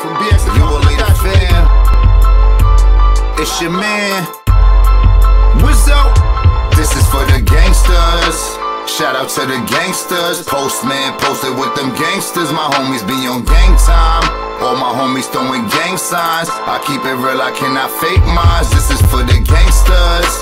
from BX You will lead a fan. It's your man. Wizzo. This is for the gangsters. Shout out to the gangsters. Postman posted with them gangsters. My homies be on gang time. All my homies throwing gang signs. I keep it real, I cannot fake mine. This is for the gangsters.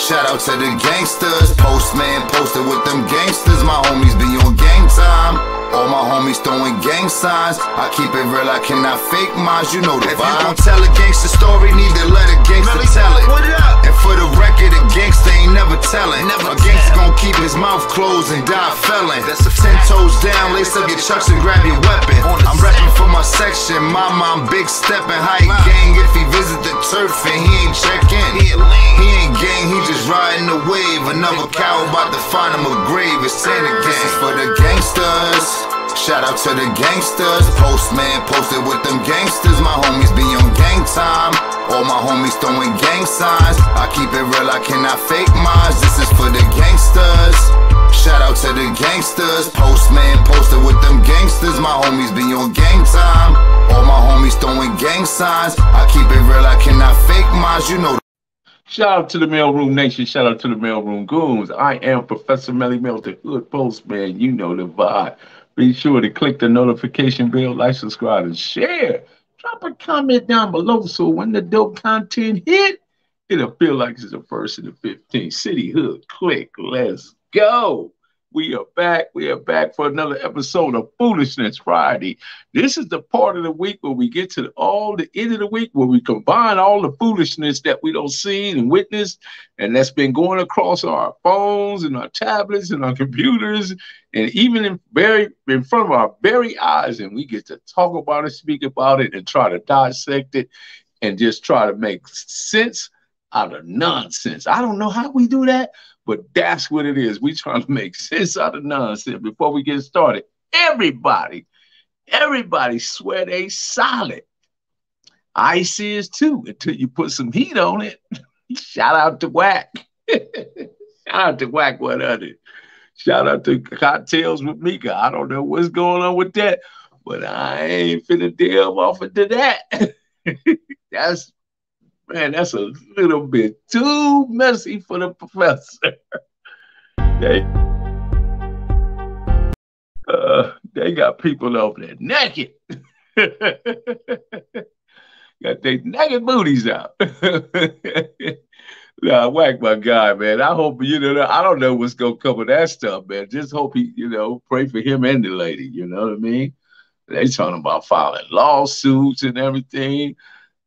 Shout out to the gangsters. Postman posted with them gangsters. My homies be on gang time. All my homies throwing gang signs. I keep it real, I cannot fake mine. You know the If vibe. you gon' tell a gangster story, need to let a gangster tell it. Put it up. And for the record, a gangster ain't never telling. Never a gangster tell. gon' keep his mouth closed and die felon. That's a Ten fact. toes down, lace up your chucks and grab your weapon. I'm set. reppin' for my section. My mom big steppin' high Wow. gang. If he visit the turf and he ain't checkin', He a he ain't gang, he just riding the wave. Another cow about to find him a grave. It's Santa This is for the gangsters. Shout out to the gangsters. Postman posted with them gangsters. My homies be on gang time. All my homies throwing gang signs. I keep it real, I cannot fake mine. This is for the gangsters. Shout out to the gangsters. Postman posted with them gangsters. My homies be on gang time. All my homies throwing gang signs. I keep it real, I cannot fake mine. You know Shout out to the Mailroom Nation. Shout out to the Mailroom Goons. I am Professor Melly Mel, the Hood Postman. You know the vibe. Be sure to click the notification bell, like, subscribe, and share. Drop a comment down below so when the dope content hit, it'll feel like it's the first of the 15th. City Hood, click. Let's go. We are back. We are back for another episode of Foolishness Friday. This is the part of the week where we get to all the end of the week where we combine all the foolishness that we don't see and witness, and that's been going across our phones and our tablets and our computers, and even in very in front of our very eyes, and we get to talk about it, speak about it, and try to dissect it, and just try to make sense out of nonsense. I don't know how we do that, but that's what it is. We trying to make sense out of nonsense before we get started. Everybody Everybody swear they solid. Ice is too until you put some heat on it. Shout out to Wack. Shout out to Wack 100. Shout out to Cocktails with Mika. I don't know what's going on with that, but I ain't finna delve off into that. that's man, that's a little bit too messy for the professor. they, uh, they got people over there naked. got their naked booties out. nah, Wack my guy, man. I hope you know. I don't know what's gonna come of that stuff, man. Just hope he, you know, pray for him and the lady. You know what I mean? They talking about filing lawsuits and everything,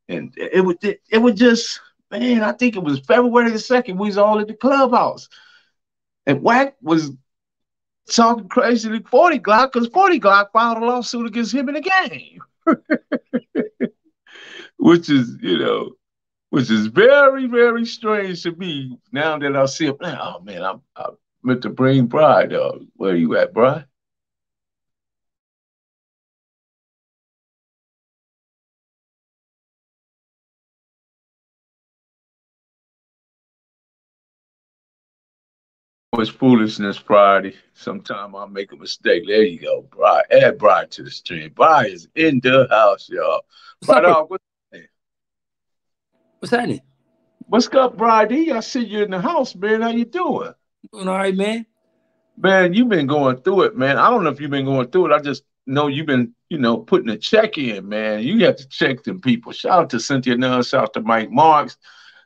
and it was it, it would just man. I think it was February the second. We was all at the clubhouse, and Wack was talking crazy to 40 Glock because 40 Glock filed a lawsuit against him in the game. which is, you know, which is very, very strange to me now that I see him. Oh man, I'm, I meant to bring Bride. Uh, where are you at, Bride? Was foolishness Friday. Sometime I'll make a mistake. There you go, Brian. Add Brian to the stream. Brian is in the house, y'all. What's Brian, up? uh, What's happening? what's up, Brian? D? I see you in the house, man. How you doing? Doing all right, man. Man, you've been going through it, man. I don't know if you've been going through it. I just know you've been, you know, putting a check in, man. You have to check them people. Shout out to Cynthia Nunn. Shout out to Mike Marks.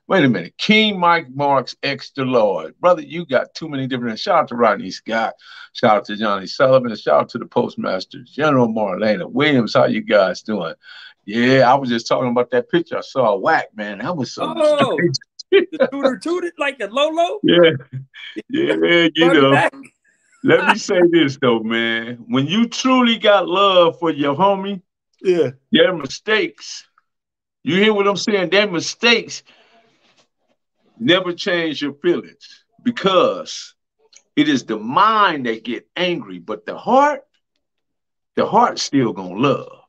Wait a minute. King Mike Marks, extra Lord. Brother, you got too many different. Shout out to Rodney Scott. Shout out to Johnny Sullivan. Shout out to the Postmaster General Marlena Williams. How you guys doing? Yeah, I was just talking about that picture. I saw a Wack, man. That was so Oh, the tutor tutored like a Lolo. Yeah. Yeah, you know. Let me say this though, man. When you truly got love for your homie, Yeah. their mistakes, you hear what I'm saying? Their mistakes never change your feelings because it is the mind that get angry, but the heart, the heart still gonna love.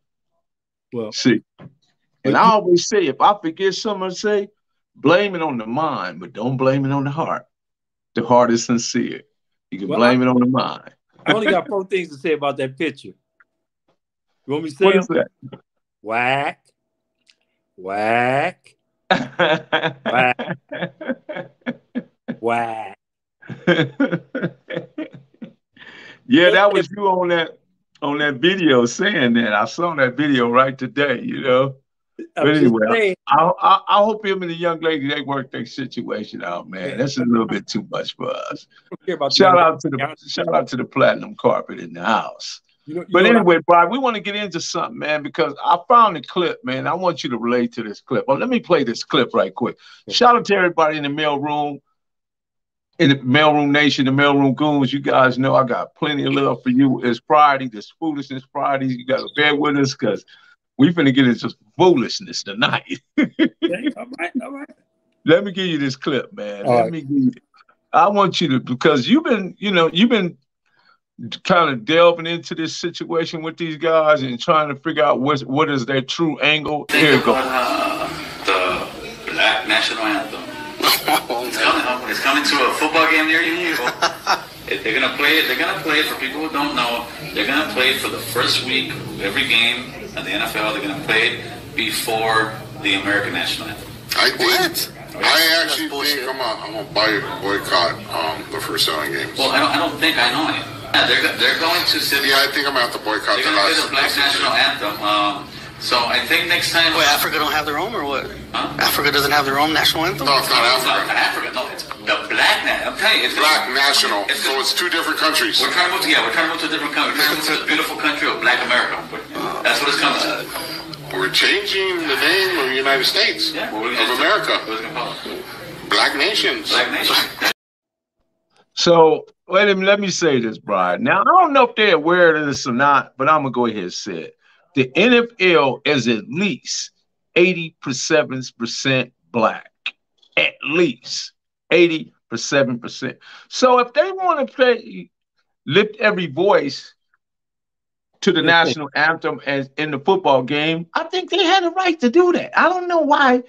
Well, See, and I always say, if I forget something, I say, blame it on the mind, but don't blame it on the heart. The heart is sincere. You can Well, blame it on the mind. I only got four things to say about that picture. You want me to say What is them? that? Whack. Whack. Whack. yeah, that was you on that on that video saying that. I saw that video right today, you know. I'm But anyway, I, I I hope him and the young lady they work their situation out, man. That's a little bit too much for us. I don't care about Shout out to the shout out to the platinum carpet in the house. You know, you But what I- anyway, Brian, we want to get into something, man, because I found a clip, man. I want you to relate to this clip. Well, let me play this clip right quick. Shout out to everybody in the mail room, in the mailroom nation, the mailroom goons. You guys know I got plenty of love for you. It's Friday, this foolishness Friday. You got to bear with us because we finna get into foolishness tonight. Okay, all right, all right. Let me give you this clip, man. All Let right. me give you. I want you to because you've been, you know, you've been kind of delving into this situation with these guys and trying to figure out what what is their true angle. Here Think it goes. about uh, the black national anthem. It's coming. It's coming to a football game near you. If they're gonna play it. They're gonna play it for people who don't know. They're gonna play it for the first week of every game of the NFL. They're gonna play it before the American national anthem. I think. I actually think I'm gonna, I'm gonna buy boycott um, the first seven games. Well, I don't. I don't think I know it. Yeah, they're go- they're going to sit. yeah, I think I'm gonna have to boycott They're the gonna play the black national anthem. Um, so I think next time. Wait, Africa don't have their own or what? Huh? Africa doesn't have their own national anthem? No, it's not It's not Africa. Africa. No, it's the black man. I'm telling you, it's Black national. It's So it's two different countries. We're trying to move to yeah, we're trying to move to a different country. We're trying to move to the beautiful country of Black America. That's what it's coming to. We're changing the name of the United States Yeah, what we're of gonna America. What we're gonna call it? Black nations. Black nation. So wait a minute, let me say this, Brian. Now I don't know if they're aware of this or not, but I'm gonna go ahead and say it. The NFL is at least 87% black. At least 87%. So if they want to play lift every voice to the national anthem as in the football game, I think they had a right to do that. I don't know why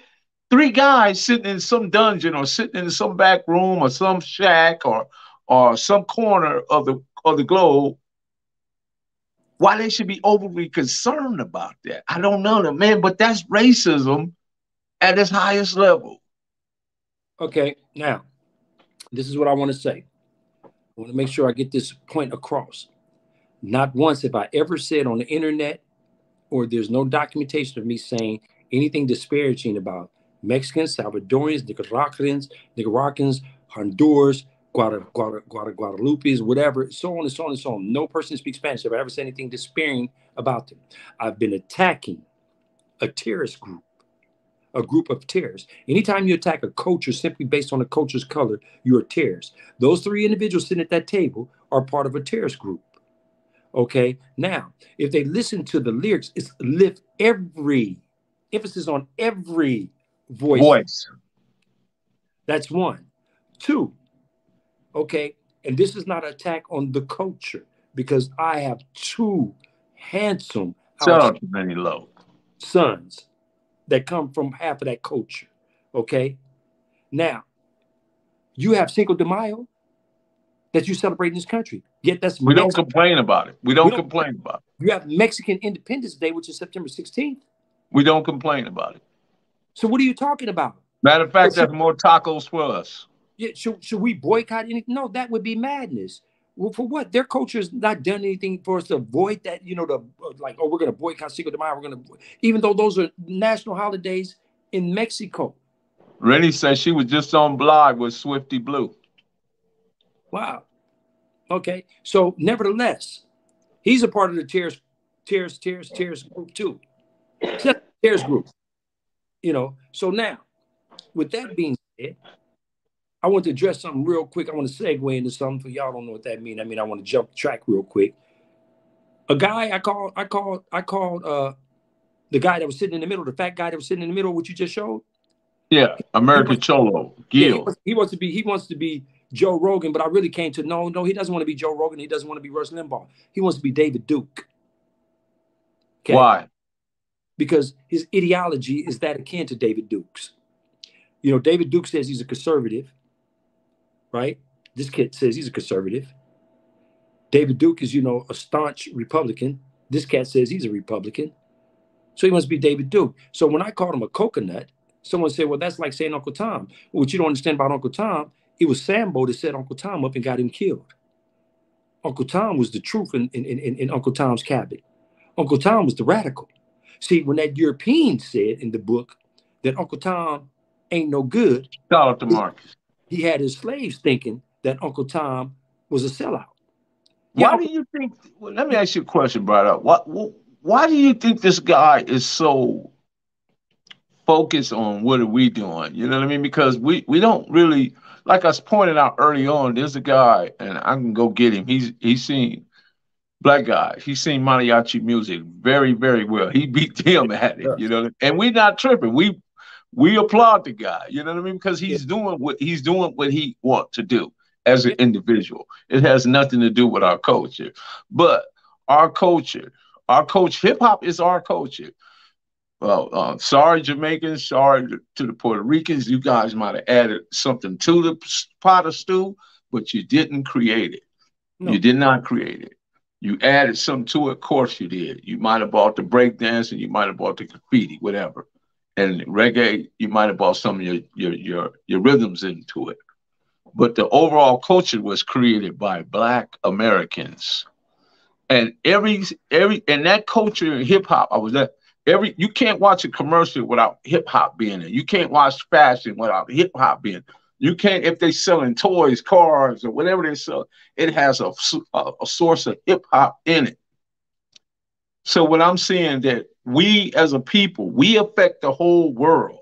three guys sitting in some dungeon or sitting in some back room or some shack or or some corner of the of the globe why they should be overly concerned about that. I don't know, man, but that's racism at its highest level. Okay, now, this is what I want to say. I want to make sure I get this point across. Not once have I ever said on the internet, or there's no documentation of me saying anything disparaging about Mexicans, Salvadorians, Nicaraguans, Nicaraguans, Honduras, Guada, Guada, Guada, Guadalupes, whatever, so on and so on and so on. No person speaks Spanish have ever said anything disparaging about them. I've been attacking a terrorist group a group of terrorists. Anytime you attack a culture simply based on a culture's color, you're a terrorist. Those three individuals sitting at that table are part of a terrorist group. Okay. Now, if they listen to the lyrics, it's lift every emphasis on every voice. Voice. That's one. Two. Okay. And this is not an attack on the culture because I have two handsome Shout out to Benny Lowe. sons that come from half of that culture. Okay. Now, you have Cinco de Mayo that you celebrate in this country. Yet that's We don't complain about it. We don't We don't- complain about it. you have Mexican Independence Day, which is September 16th. We don't complain about it. So what are you talking about? Matter of fact, that's more tacos for us. Should, should we boycott anything? No, that would be madness. Well, for what? Their culture has not done anything for us to avoid that. You know, the like, oh, we're going to boycott Cinco de Mayo. We're going to, even though those are national holidays in Mexico. Rennie said she was just on blog with Swifty Blu. Wow. Okay. So, nevertheless, he's a part of the tears, tears, tears, tears group too. Tears group. You know. So now, with that being said, I want to address something real quick. I want to segue into something for y'all. Don't know what that means. I mean, I want to jump track real quick. A guy I called, I called, I called uh the guy that was sitting in the middle, the fat guy that was sitting in the middle, what you just showed. Yeah, American Cholo, Yeah, he, wants, he wants to be he wants to be Joe Rogan, but I really came to know no, he doesn't want to be Joe Rogan. He doesn't want to be Rush Limbaugh. He wants to be David Duke. Okay? Why? Because his ideology is that akin to David Duke's. You know, David Duke says he's a conservative, right? This kid says he's a conservative. David Duke is, you know, a staunch Republican. This cat says he's a Republican. So he must be David Duke. So when I called him a coconut, someone said, Well, that's like saying Uncle Tom. What you don't understand about Uncle Tom, it was Sambo that set Uncle Tom up and got him killed. Uncle Tom was the truth in, in, in, in Uncle Tom's cabin. Uncle Tom was the radical. See, when that European said in the book that Uncle Tom ain't no good, Shout out to Marcus. He had his slaves thinking that Uncle Tom was a sellout. Why do you think? Well, let me ask you a question, brother. What? Why do you think this guy is so focused on what are we doing? You know what I mean? Because we we don't really, like I was pointed out early on. There's a guy, and I can go get him. He's he's seen black guy. He's seen mariachi music very very well. He beat them at it. You know, and we're not tripping. We we applaud the guy. You know what I mean? Because he's doing what he's doing what he want to do as an individual. It has nothing to do with our culture. But our culture, our coach, hip hop is our culture. Well, uh, sorry, Jamaicans, sorry to, to the Puerto Ricans. You guys might have added something to the pot of stew, but you didn't create it. No. You did not create it. You added something to it. Of course, you did. You might have bought the breakdance and you might have bought the graffiti, whatever. And reggae, you might have brought some of your your your, your rhythms into it but the overall culture was created by black Americans. And every every and that culture in hip hop, I was there. Every you can't watch a commercial without hip hop being in. You can't watch fashion without hip hop being. You can't if they're selling toys, cars, or whatever they sell. It has a a source of hip hop in it. So what I'm saying that we as a people, we affect the whole world.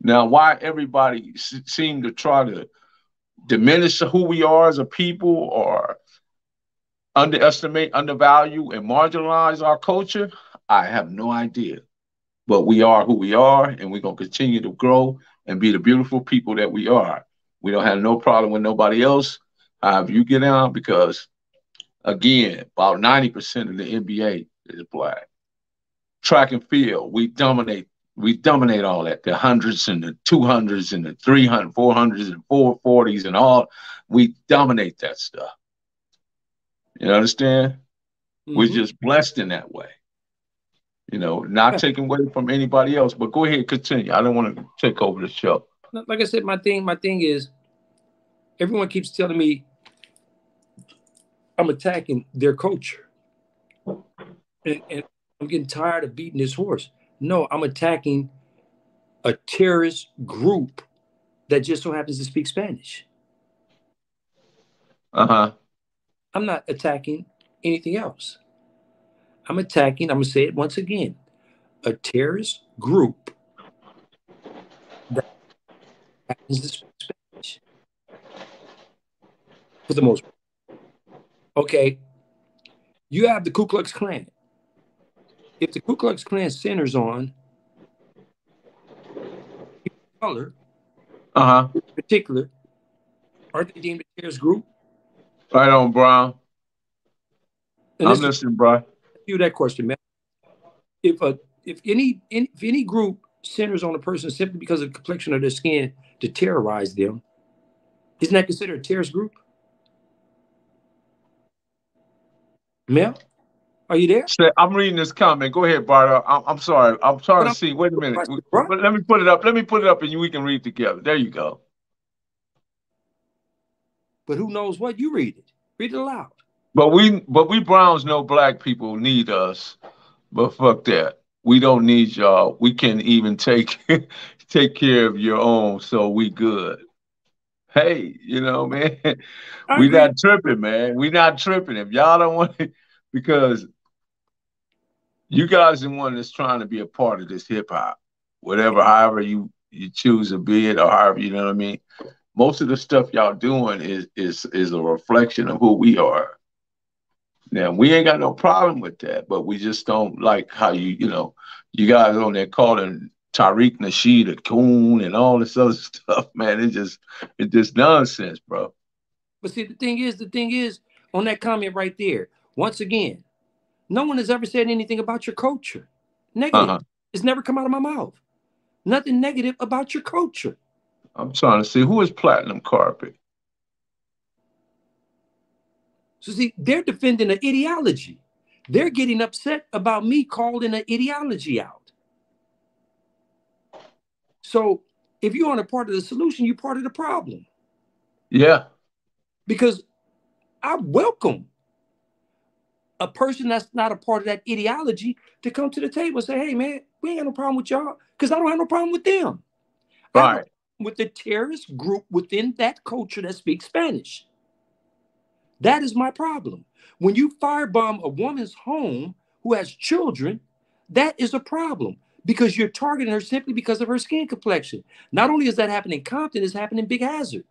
Now, why everybody s- seem to try to diminish who we are as a people or underestimate, undervalue, and marginalize our culture, I have no idea. But we are who we are, and we're going to continue to grow and be the beautiful people that we are. We don't have no problem with nobody else. However, you get out, because again, about 90% of the NBA is black. Track and field, we dominate we dominate all that. The hundreds and the 200s and the 300 400s and 440s and all we dominate that stuff. You understand? We're Mhm. just blessed in that way. You know not taking away from anybody else but go ahead continue. I don't want to take over the show. Like I said, my thing, my thing is, everyone keeps telling me I'm attacking their culture, and, and I'm getting tired of beating this horse. No, I'm attacking a terrorist group that just so happens to speak Spanish. uh-huh I'm not attacking anything else. I'm attacking. I'm gonna say it once again: a terrorist group that happens to speak Spanish for the most part. Okay, you have the Ku Klux Klan. If the Ku Klux Klan centers on color, uh-huh in particular, aren't they deemed a terrorist group? right on brown And i'm listening bro you that question, man. If a if any, any if any group centers on a person simply because of the complexion of their skin to terrorize them, isn't that considered a terrorist group? Mel, are you there? Say- i'm reading this comment go ahead bart i'm, I'm sorry i'm trying to see wait a minute let me put it up let me put it up and we can read together there you go But who knows what? You read it. Read it aloud. But we, but we Browns know black people need us, but fuck that. We don't need y'all. We can even take take care of your own, so we good. Hey, you know, man, we not tripping, man. We not tripping. If y'all don't want it, because you guys the one that's trying to be a part of this hip hop, whatever, however you you choose to be it, or however you know what I mean. Most of the stuff y'all doing is is is a reflection of who we are. Now we ain't got no problem with that, but we just don't like how you, you know, you guys on there calling Tariq Nasheed a coon and all this other stuff, man. It just it's just nonsense, bro. But see, the thing is, the thing is, on that comment right there, once again, no one has ever said anything about your culture. Negative. Uh-huh. It's never come out of my mouth. Nothing negative about your culture. I'm trying to see who is Platinum Carpet. So see, they're defending an ideology. They're getting upset about me calling an ideology out. So if you aren't a part of the solution, you're part of the problem. Yeah. Because I welcome a person that's not a part of that ideology to come to the table and say, hey man, we ain't got no problem with y'all, because I don't have no problem with them. I have no Right. with the terrorist group within that culture that speaks Spanish. That is my problem. When you firebomb a woman's home who has children, that is a problem because you're targeting her simply because of her skin complexion. Not only is that happening in Compton, it's happening in Big Hazard.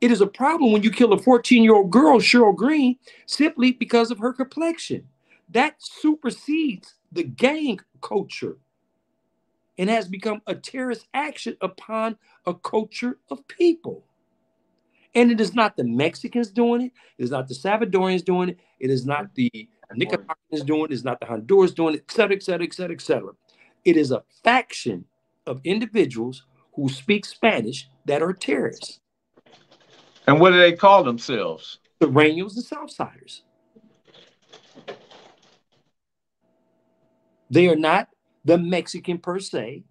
It is a problem when you kill a 14 year old girl, Cheryl Green, simply because of her complexion. That supersedes the gang culture and has become a terrorist action upon a culture of people. And it is not the Mexicans doing it, it is not the Salvadorians doing it, it is not the Nicaraguans doing it, it's not the Honduras doing it, et cetera, et cetera, et cetera, et cetera. It is a faction of individuals who speak Spanish that are terrorists, And what do they call themselves? the Ranios and Southsiders. They are not the Mexican per se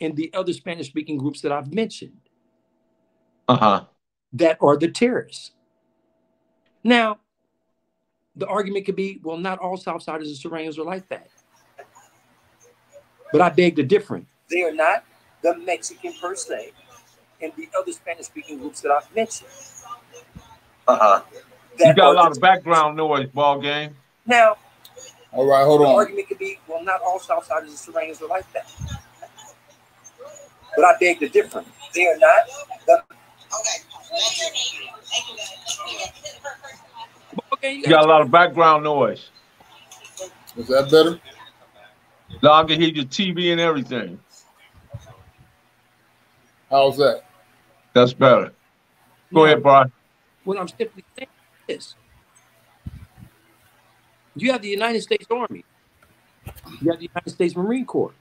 and the other Spanish speaking groups that I've mentioned. Uh huh. that are the terrorists. Now, the argument could be, well, not all Southsiders and Sureños are like that. But I beg to differ. They are not the Mexican per se and the other Spanish speaking groups that I've mentioned. Uh huh. You got a lot of background noise, ball game. Now, All right, hold the on. argument could be, well, not all Southsiders and Sureños are like that. But I beg to differ. They are not the okay. You got a lot of background noise. Is that better? Now I can hear your TV and everything. How's that? That's better. Go Now, ahead, Brian. What I'm simply saying is, you have the United States Army, you have the United States Marine Corps.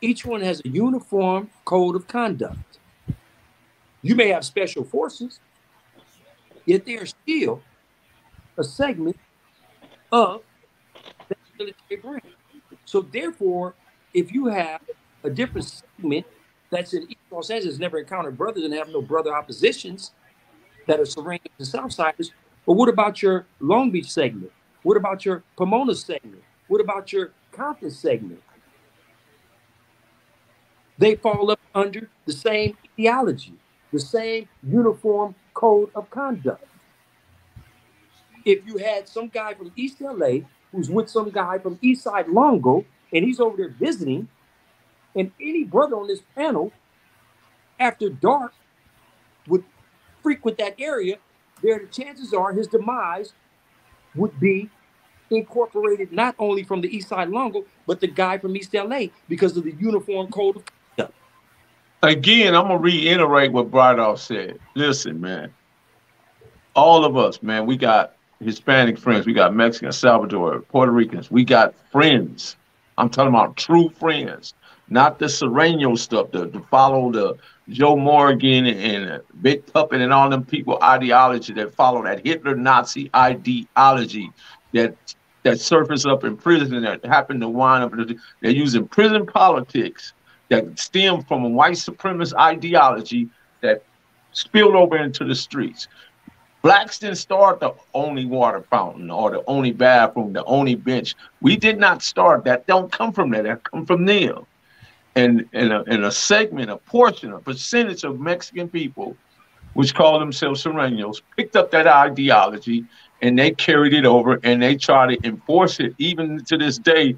Each one has a uniform code of conduct. You may have special forces, yet they are still a segment of the military branch. So, therefore, if you have a different segment that's in East Los Angeles, never encountered brothers and have no brother oppositions that are surrounding the Southsiders, but what about your Long Beach segment? What about your Pomona segment? What about your Compton segment? They fall up under the same ideology, the same uniform code of conduct. If you had some guy from East LA who's with some guy from East Side Longo and he's over there visiting, and any brother on this panel after dark would frequent that area, there the chances are his demise would be incorporated not only from the East Side Longo, but the guy from East LA because of the uniform code of conduct. Again, I'm gonna reiterate what Bridoff said. Listen, man. All of us, man, we got Hispanic friends, we got Mexican, Salvador, Puerto Ricans, we got friends. I'm talking about true friends, not the Sureño stuff, the, to follow the Joe Morgan and Big Puppet and all them people ideology that follow that Hitler Nazi ideology that that surface up in prison that happened to wind up. They're using prison politics that stem from a white supremacist ideology that spilled over into the streets. Blacks didn't start the only water fountain or the only bathroom, the only bench. We did not start that. Don't come from there. That come from them. And and a, a segment, a portion, a percentage of Mexican people, which call themselves Sureños, picked up that ideology and they carried it over and they try to enforce it even to this day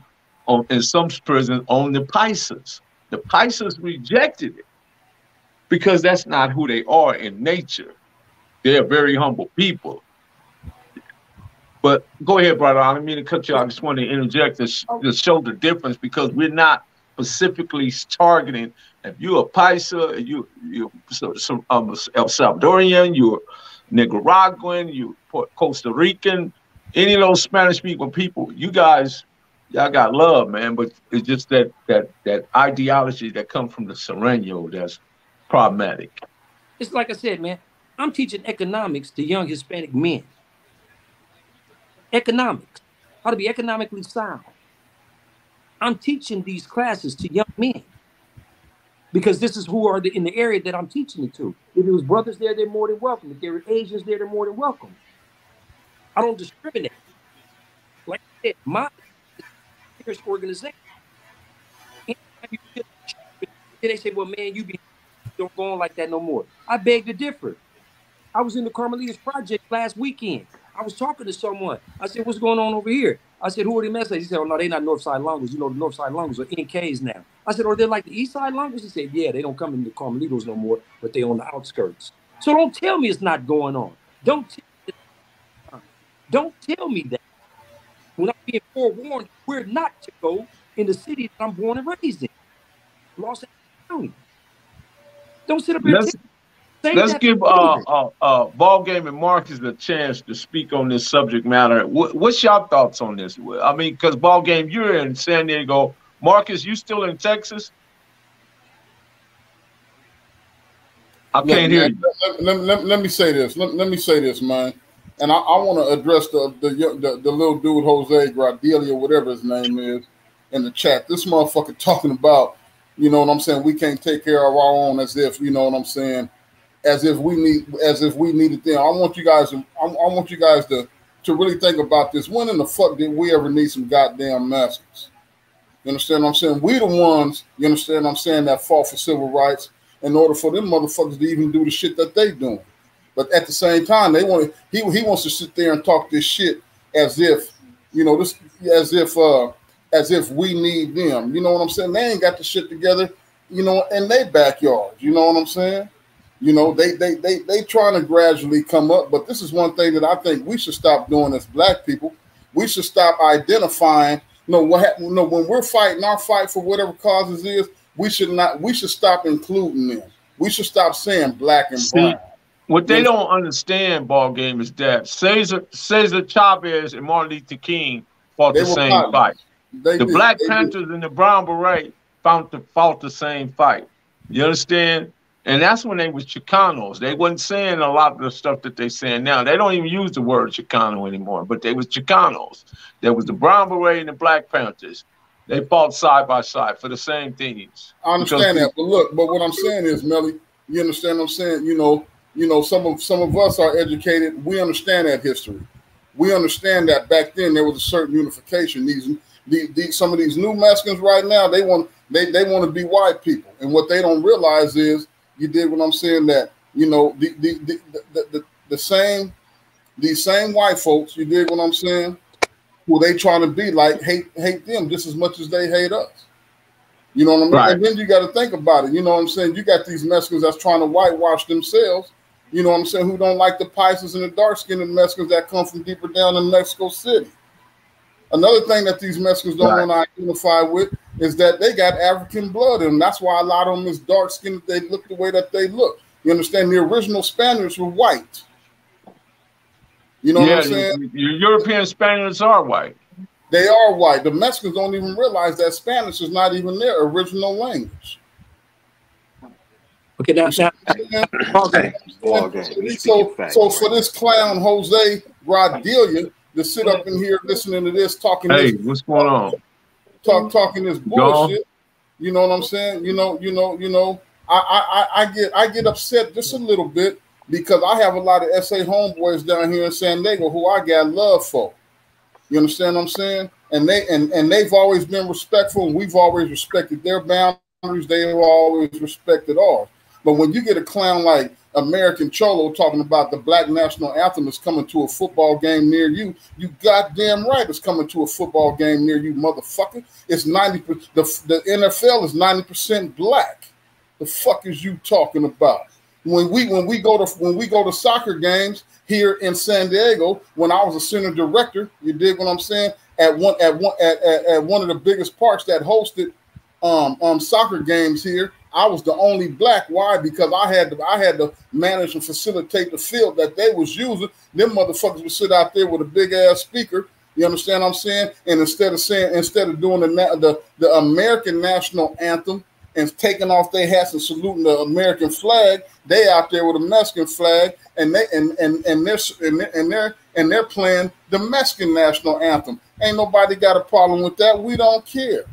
on, in some prisons on the Paisas. The Paisas rejected it because that's not who they are in nature. They're very humble people. But go ahead, brother. I don't mean to cut you. I just want to interject to, sh- to show the difference because we're not specifically targeting. If you're a Paisa, you you so, um, El Salvadorian, you're Nicaraguan, you Costa Rican, any of those Spanish speaking people, you guys, y'all got love, man. But it's just that that that ideology that comes from the Sureño that's problematic. It's like I said, man, I'm teaching economics to young Hispanic men. economics, how to be economically sound. I'm teaching these classes to young men because this is who are the, in the area that I'm teaching it to. If it was brothers there, they're more than welcome. If there were Asians there, they're more than welcome. I don't discriminate. Like I said, my organization. Then they say, well, man, you be don't go on like that no more. I beg to differ. I was in the Carmelitos Project last weekend. I was talking to someone. I said, what's going on over here? I said, who are the messages? He said, oh, no, they're not Northside Longers. You know, the Northside Longers are NKs now. I said, are they like the Eastside Longers? He said, yeah, they don't come in the Carmelitos no more, but they on the outskirts. So don't tell me it's not going on. Don't tell don't tell me that. When I'm being forewarned, where not to go in the city that I'm born and raised in, Los Angeles County. Don't sit up here. Let's, let's give uh, uh, uh, ball game and Marcus a chance to speak on this subject matter. What, what's your thoughts on this? I mean, because ball game, you're in San Diego. Marcus, you still in Texas? I can't Look, hear man, you. Let, let, let, let me say this. Let, let me say this, man. And I, I want to address the the, the the little dude Jose Gradelia, whatever his name is, in the chat. This motherfucker talking about, you know what I'm saying? We can't take care of our own as if, you know what I'm saying? As if we need, as if we needed them. I want you guys to, I, I want you guys to to really think about this. When in the fuck did we ever need some goddamn masters? You understand what I'm saying? We the ones, you understand what I'm saying, that fought for civil rights in order for them motherfuckers to even do the shit that they doing. But at the same time, they want he he wants to sit there and talk this shit as if, you know, this as if uh as if we need them. You know what I'm saying? They ain't got the shit together, you know, in their backyard. You know what I'm saying? You know, they they they they trying to gradually come up, but this is one thing that I think we should stop doing as black people. We should stop identifying. You know what? Happened, You know when we're fighting our fight for whatever causes is, we should not. We should stop including them. We should stop saying black and See, brown. What they don't understand, ball game, is that Cesar Cesar Chavez and Martin Luther King fought the same partners. fight. They The did. Black They did. Panthers and the Brown Beret fought the fought the same fight. You understand? And that's when they was Chicanos. They wasn't saying a lot of the stuff that they saying now. They don't even use the word Chicano anymore, but they was Chicanos. There was the Brown Beret and the Black Panthers. They fought side by side for the same things. I understand that, but look, but what I'm saying is, Melly, you understand what I'm saying? You know, you know, some of some of us are educated. We understand that history. We understand that back then there was a certain unification. These, the, the, some of these new Mexicans right now, they want they they want to be white people, and what they don't realize is, you did what I'm saying that you know the the the the, the, the same these same white folks. You did what I'm saying? Who they trying to be like hate hate them just as much as they hate us. You know what I mean? Right. And then you got to think about it. You know what I'm saying? You got these Mexicans that's trying to whitewash themselves. You know what I'm saying? Who don't like the Paisas and the dark skinned Mexicans that come from deeper down in Mexico City. Another thing that these Mexicans don't Right. want to identify with is that they got African blood in them. That's why a lot of them is dark skinned. They look the way that they look. You understand? The original Spaniards were white. You know yeah, what I'm saying? your European Spaniards are white. They are white. The Mexicans don't even realize that Spanish is not even their original language. Okay, now, now Yeah. Hey, ball game. You So, so for this clown Jose Gradelia to sit up in here listening to this, talking Hey, this, what's going on? talk, talking this bullshit. You know what I'm saying? You know, you know, you know. I, I, I- I get, I get upset just a little bit because I have a lot of SA homeboys down here in San Diego who I got love for. You understand what I'm saying? And they, and and they've always been respectful, and we've always respected their boundaries. They've always respected ours. But when you get a clown like American Cholo talking about the black national anthem is coming to a football game near you, you goddamn right it's coming to a football game near you, motherfucker. It's 90 the, the NFL is 90% black. The fuck is you talking about? When we when we go to when we go to soccer games here in San Diego, when I was a center director, you dig what I'm saying? At one at one at, at, at one of the biggest parks that hosted um, um soccer games here. I was the only black. Why? Because I had to I had to manage and facilitate the field that they was using. Them motherfuckers would sit out there with a big ass speaker. You understand what I'm saying? And instead of saying instead of doing the the, the American national anthem, and taking off their hats and saluting the American flag. They out there with a Mexican flag, and they and and and they're and they're and they're, and they're playing the Mexican national anthem. Ain't nobody got a problem with that. We don't care.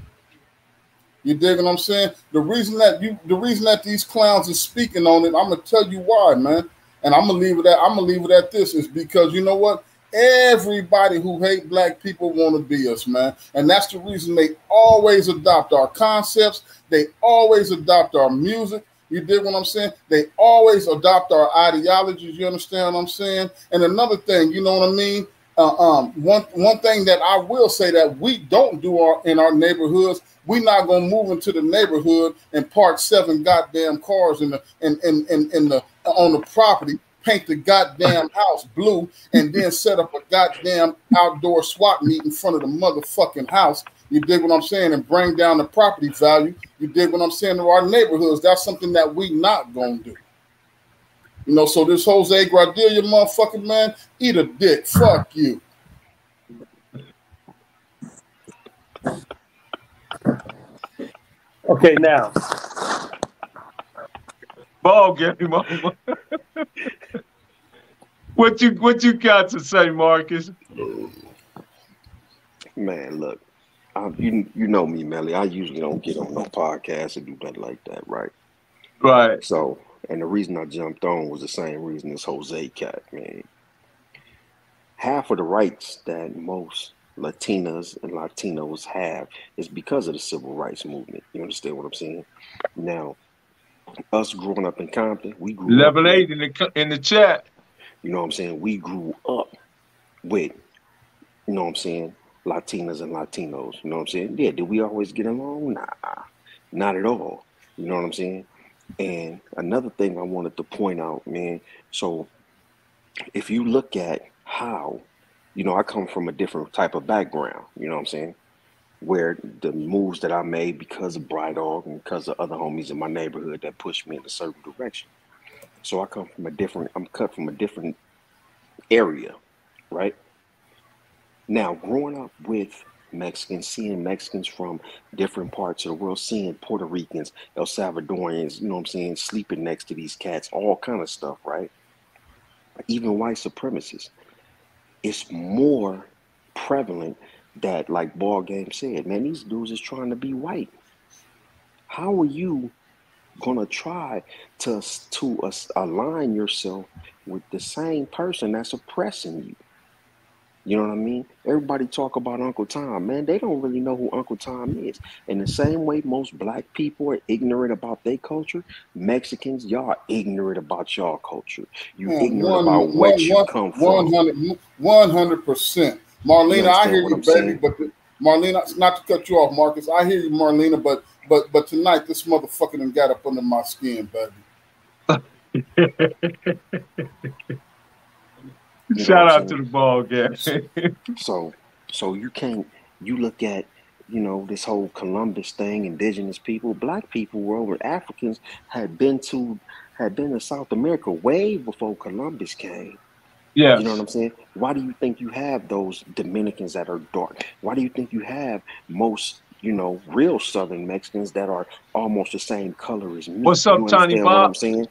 You dig what I'm saying? The reason that you, the reason that these clowns are speaking on it, I'm gonna tell you why, man. And I'm gonna leave it at, I'm gonna leave it at this is because you know what? Everybody who hate black people want to be us, man. And that's the reason they always adopt our concepts. They always adopt our music. You dig what I'm saying? They always adopt our ideologies. You understand what I'm saying? And another thing, you know what I mean? Uh, um, one one thing that I will say that we don't do our in our neighborhoods, we're not gonna move into the neighborhood and park seven goddamn cars in the in in in, in the on the property, paint the goddamn house blue, and then set up a goddamn outdoor swap meet in front of the motherfucking house. You dig what I'm saying? And bring down the property value. You dig what I'm saying to our neighborhoods. That's something that we not gonna do. You know, so this Jose Gradalia motherfucking man, eat a dick. Fuck you. Okay, now Ball game. what you what you got to say, Marcus? Man, look, I, you you know me, Melly. I usually don't get on no podcast and do nothing like that, right? Right. So, and the reason I jumped on was the same reason as Jose cat, man. Half of the rights that most Latinas and Latinos have is because of the civil rights movement. You understand what I'm saying? Now, us growing up in Compton, we grew up Level with- eight in the in the chat. you know what I'm saying? We grew up with, you know what I'm saying, Latinas and Latinos. You know what I'm saying? Yeah, did we always get along? Nah, not at all. You know what I'm saying? And another thing I wanted to point out, man. So if you look at how, you know, I come from a different type of background, you know what I'm saying? Where the moves that I made because of Bright Dog and because of other homies in my neighborhood that pushed me in a certain direction. So I come from a different, I'm cut from a different area, right? Now, growing up with Mexicans, seeing Mexicans from different parts of the world, seeing Puerto Ricans, El Salvadorians, you know what I'm saying, sleeping next to these cats, all kind of stuff, right? Even white supremacists. It's more prevalent that, like Ball Game said, man, these dudes is trying to be white. How are you gonna try to to us align yourself with the same person that's oppressing you? You know what I mean? Everybody talk about Uncle Tom, man. They don't really know who Uncle Tom is. In the same way most black people are ignorant about their culture, Mexicans, y'all are ignorant about y'all culture. You Man, ignorant one- about where you one- come from. 100 100%. Marlena, You I hear you, baby, saying? but the, Marlena, not to cut you off, Marcus. I hear you, Marlena, but but but tonight this motherfucker done got up under my skin, baby. Shout out to the ball game. So, so you can't. You look at, you know, this whole Columbus thing, indigenous people, black people were over. Africans had been to had been to South America way before Columbus came. Yeah. You know what I'm saying? Why do you think you have those Dominicans that are dark? Why do you think you have most, you know, real Southern Mexicans that are almost the same color as me? What's up, Tiny understand what I'm saying?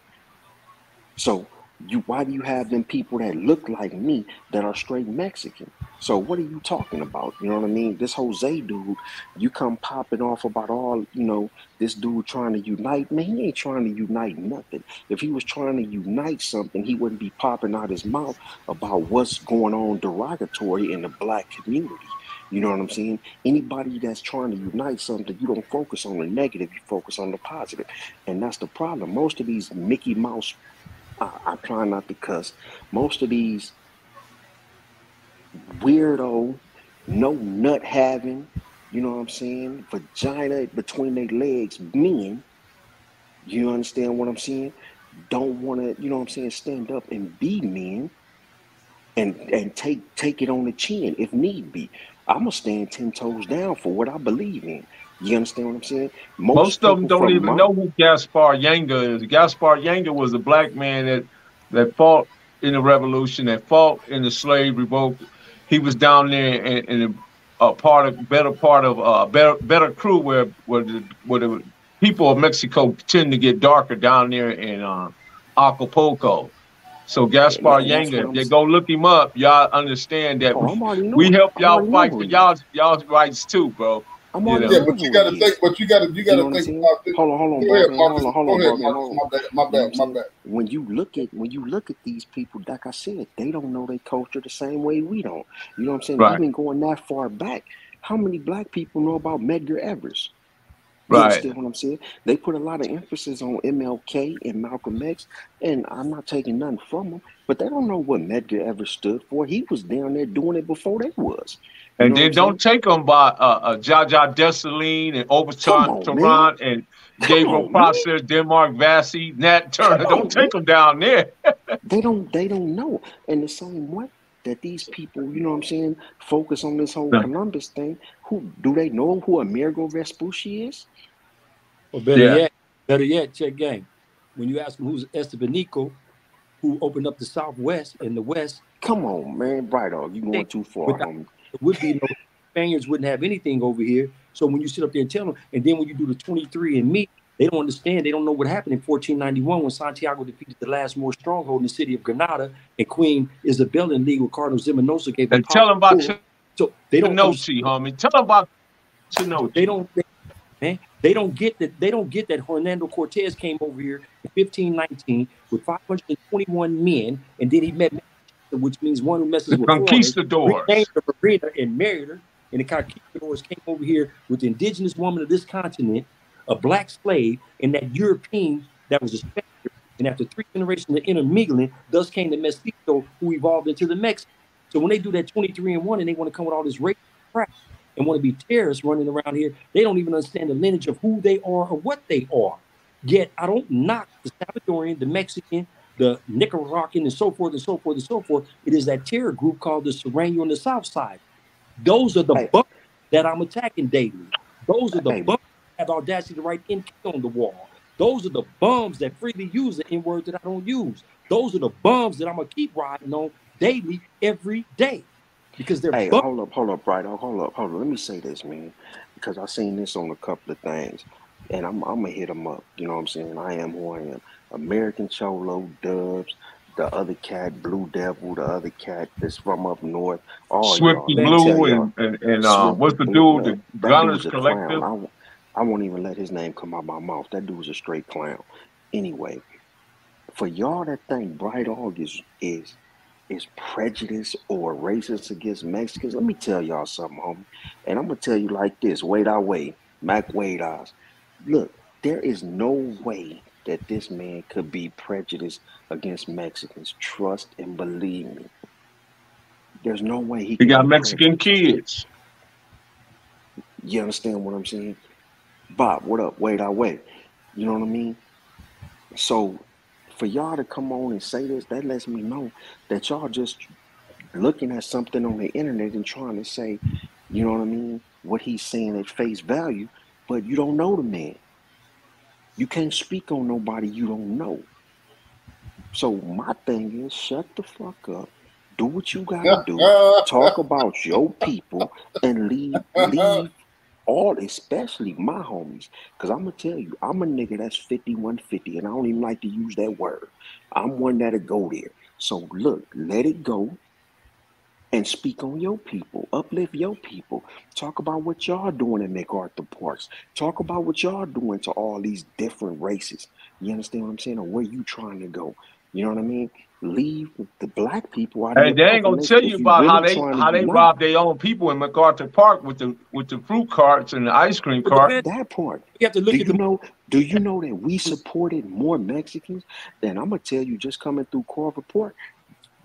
So you why do you have them people that look like me that are straight Mexican? So what are you talking about? You know what I mean? This Jose dude, you come popping off about all, you know, this dude trying to unite. Man, he ain't trying to unite nothing. If he was trying to unite something, he wouldn't be popping out his mouth about what's going on derogatory in the black community. You know what I'm saying? Anybody that's trying to unite something, you don't focus on the negative, you focus on the positive. And that's the problem. Most of these Mickey Mouse, I, I try not to cuss, most of these weirdo, no nut having, you know what I'm saying, vagina between their legs, men, you understand what I'm saying? Don't want to, you know what I'm saying, stand up and be men and and take take it on the chin if need be. I'm gonna stand ten toes down for what I believe in. You understand what I'm saying? Most of them don't even know who Gaspar Yanga is. Gaspar Yanga was a black man that that fought in the revolution, that fought in the slave revolt. He was down there in, in a, a part of better part of uh better better crew where where the where the people of Mexico tend to get darker down there in uh, Acapulco. So Gaspar Yeah, Yanga, I'm go look him up. Y'all understand that Oh, we knowing. help y'all fight for you. y'all's y'all's rights too, bro. I'm You already know. Yeah, but you got to think. But you got to you got You know to think saying? about this. Hold on, hold on, Go ahead, Bobby. Marcus. Hold on, hold Go on, ahead, Bobby. Marcus. Hold My bad. My bad. My bad. When you look at when you look at these people, like I said, they don't know their culture the same way we don't. You know what I'm saying? Right, Even going that far back, how many black people know about Medgar Evers? You right. understand what I'm saying? They put a lot of emphasis on MLK and Malcolm X, and I'm not taking nothing from them, but they don't know what Medgar Evers stood for. He was down there doing it before they was. You And know then I'm saying? don't take them by uh, uh, Jaja Dessalines and Come Overton on. Tarrant and Gabriel on, man. Process, Denmark Vesey, Nat Come Turner. Don't on, take man. them down there. They don't they don't know. And the same way that these people, you know what I'm saying, focus on this whole No. Columbus thing. Who do they know who Amerigo Vespucci is? Or better Yeah. yet, better yet, check game. When you ask them who's Estebanico, who opened up the Southwest and the West, Come on, man. Right off. You going too far, without there would be no Spaniards wouldn't have anything over here. So when you sit up there and tell them, and then when you do the 23 and me, they don't understand. They don't know what happened in 1491 when Santiago defeated the last Moor stronghold in the city of Granada, and Queen Isabella in league with Cardinal Ziminoso gave And tell them about. So they don't Chinochi, homie. Tell them about Chinochi. they don't they, man they don't get that they don't get that Hernando Cortez came over here in 1519 with 521 men and then he met which means one who messes The with foreigners, conquistadors. renamed the marina and married her and the conquistadors came over here with the indigenous woman of this continent a black slave and that European that was a Spaniard and after three generations of intermingling thus came the mestizo who evolved into the Mexican so when they do that 23 and 1 and they want to come with all this race crap and want to be terrorists running around here, they don't even understand the lineage of who they are or what they are. Yet I don't knock the Salvadorian, the Mexican, the Nicaraguan, and so forth and so forth and so forth. It is that terror group called the Sureño on the South Side. Those are the Hey. bums that I'm attacking daily. Those are the Hey. bums that have audacity to write NK on the wall. Those are the bums that freely use the N word that I don't use. Those are the bums that I'm gonna keep riding on daily, every day, because they're Hey, bums. hold up, hold up, right? Hold up, hold up. Let me say this, man, because I seen this on a couple of things, and I'm I'm gonna hit them up. You know what I'm saying? I am who I am. American Cholo, Dubs, the other cat, Blue Devil, the other cat that's from up north. All Swifty y'all. Let tell Blue and and, and uh, what's the dude? The Gunners Collective. clown. I, won't- I won't even let his name come out of my mouth. That dude's a straight clown. Anyway, for y'all that think Bright is is is prejudice or racist against Mexicans, let me tell y'all something, homie. And I'm gonna tell you like this: wait our way, Mac Wade eyes. Look, there is no way that this man could be prejudiced against Mexicans. Trust and believe me. There's no way he He got Mexican prejudiced. kids. You understand what I'm saying? Bob, what up? Wait, I wait. You know what I mean? So for y'all to come on and say this, that lets me know that y'all just looking at something on the internet and trying to say, you know what I mean, what he's saying at face value, but you don't know the man. You can't speak on nobody you don't know. So my thing is shut the fuck up. Do what you gotta do. Talk about your people and leave leave all, especially my homies. Cause I'm gonna tell you, I'm a nigga that's 5150, and I don't even like to use that word. I'm one that'll go there. So look, let it go and speak on your people. Uplift your people. Talk about what y'all doing in MacArthur Parks. Talk about what y'all doing to all these different races. You understand what I'm saying? Or where you trying to go. You know what I mean? Leave the black people out of Hey, they ain't gonna tell if you you about how they how they unite, rob their own people in MacArthur Park with the with the fruit carts and the ice cream But cart. man, that part. you have to look Do at you the know? Do you know that we supported more Mexicans than I'm gonna tell you? Just coming through Corver Port,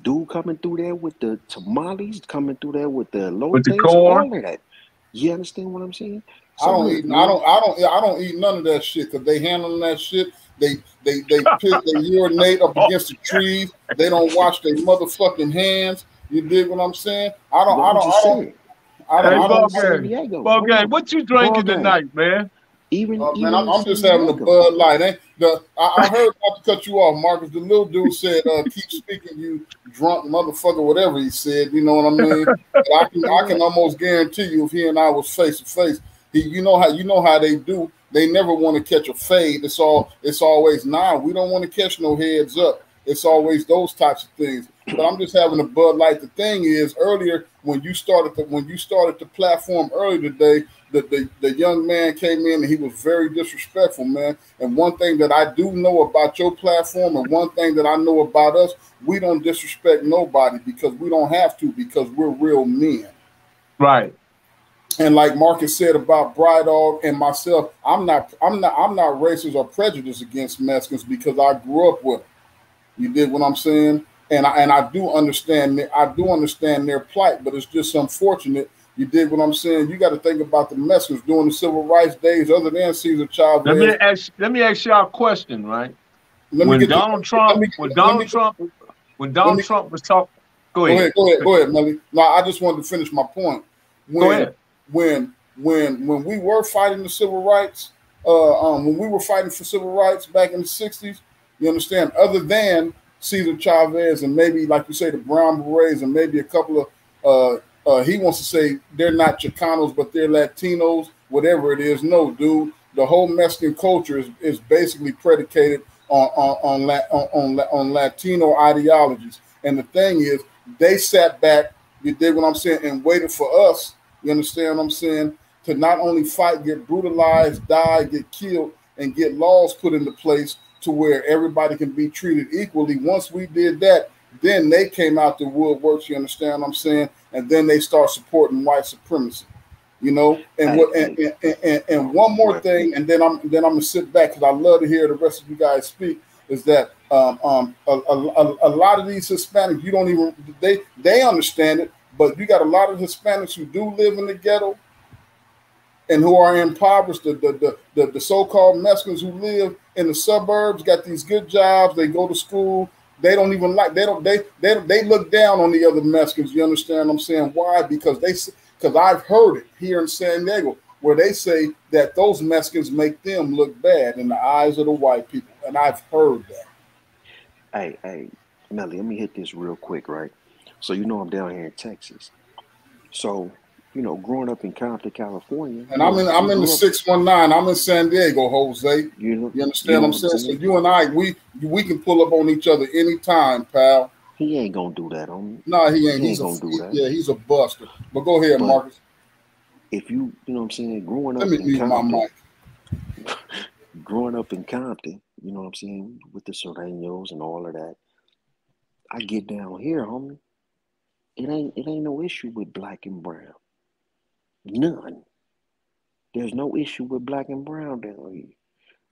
dude coming through there with the tamales, coming through there with the With the corn. all of that. You understand what I'm saying? I don't look, eat. I don't. I don't. I don't eat none of that shit because they handling that shit. They they they piss. They urinate up against the trees. They don't wash their motherfucking hands. You dig what I'm saying? I don't. What I don't. you I don't. say? I don't. Hey, I ball don't. San game, Diego, ball game. What you drinking game. tonight, man? Even Uh, even man, I'm, I'm just having a Diego. Bud Light. Ain't the? I, I heard not to cut you off, Marcus. The little dude said, uh, "Keep speaking, you drunk motherfucker." Whatever he said, you know what I mean. But I can I can almost guarantee you, if he and I was face to face, he, you know how you know how they do. they never want to catch a fade. It's all it's always nah. We don't want to catch no heads up. It's always those types of things. But I'm just having a Bud Light. The thing is, earlier when you started the when you started the platform earlier today, the, the the young man came in and he was very disrespectful, man. And one thing that I do know about your platform, and one thing that I know about us, we don't disrespect nobody because we don't have to because we're real men. Right. And like Marcus said about Brydog and myself, I'm not I'm not I'm not racist or prejudiced against Mexicans because I grew up with them. You did what I'm saying? And I and I do understand I do understand their plight, but it's just unfortunate. You did what I'm saying. You got to think about the Mexicans during the civil rights days, other than Cesar Chavez. Let me ask. Let me ask y'all a question, right? Let when the- Donald Trump, me- when Donald me- Trump, when Donald me- Trump was talking, go Go ahead. ahead, go ahead, go ahead, Melly. No, I just wanted to finish my point. When, Go ahead. When when when we were fighting the civil rights, uh, um, when we were fighting for civil rights back in the '60s, you understand? Other than Cesar Chavez and maybe, like you say, the Brown Berets and maybe a couple of, uh, uh, he wants to say they're not Chicanos, but they're Latinos, whatever it is. No, dude, the whole Mexican culture is, is basically predicated on on on, on on on Latino ideologies. And the thing is, they sat back, you dig what I'm saying, and waited for us. You understand what I'm saying? To not only fight, get brutalized, die, get killed, and get laws put into place to where everybody can be treated equally. Once we did that, then they came out the woodworks. You understand what I'm saying? And then they start supporting white supremacy. You know, and what and, and, and, and one more thing, and then I'm then I'm gonna sit back because I love to hear the rest of you guys speak. Is that um, um, a, a, a lot of these Hispanics you don't even they they understand it, but you got a lot of Hispanics who do live in the ghetto and who are impoverished. The the the, the, the so-called Mexicans who live in the suburbs got these good jobs. They go to school. They don't even like. They don't. They they they look down on the other Mexicans. You understand what I'm saying? Why? Because they because I've heard it here in San Diego where they say that those Mexicans make them look bad in the eyes of the white people, and I've heard that. Hey, hey, Melly, let me hit this real quick, right? So you know I'm down here in Texas. So, you know, growing up in Compton, California. And I'm in I'm in the six one nine. I'm in San Diego, Jose. You, know, You understand what I'm saying? So you and I, we we can pull up on each other anytime, pal. He ain't gonna do that on me. No, he ain't. He He's ain't a gonna do that. yeah, he's a buster. But go ahead, But- Marcus. If you, you know what I'm saying, growing Let up in Compton, growing up in Compton, you know what I'm saying, with the Sureños and all of that, I get down here, homie. It ain't it ain't no issue with black and brown. None. There's no issue with black and brown down here.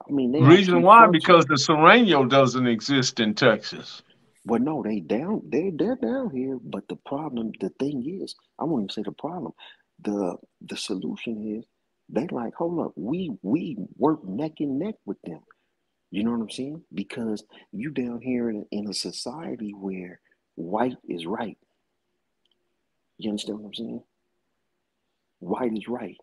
I mean, they Reason why? Because the Sureño doesn't exist in Texas. Well, no, they down. They they're down here. But the problem, the thing is, I won't even say the problem. The the solution is they like, hold up, we we work neck and neck with them. You know what I'm saying? Because you down here in, in a society where white is right. You understand what I'm saying? White is right.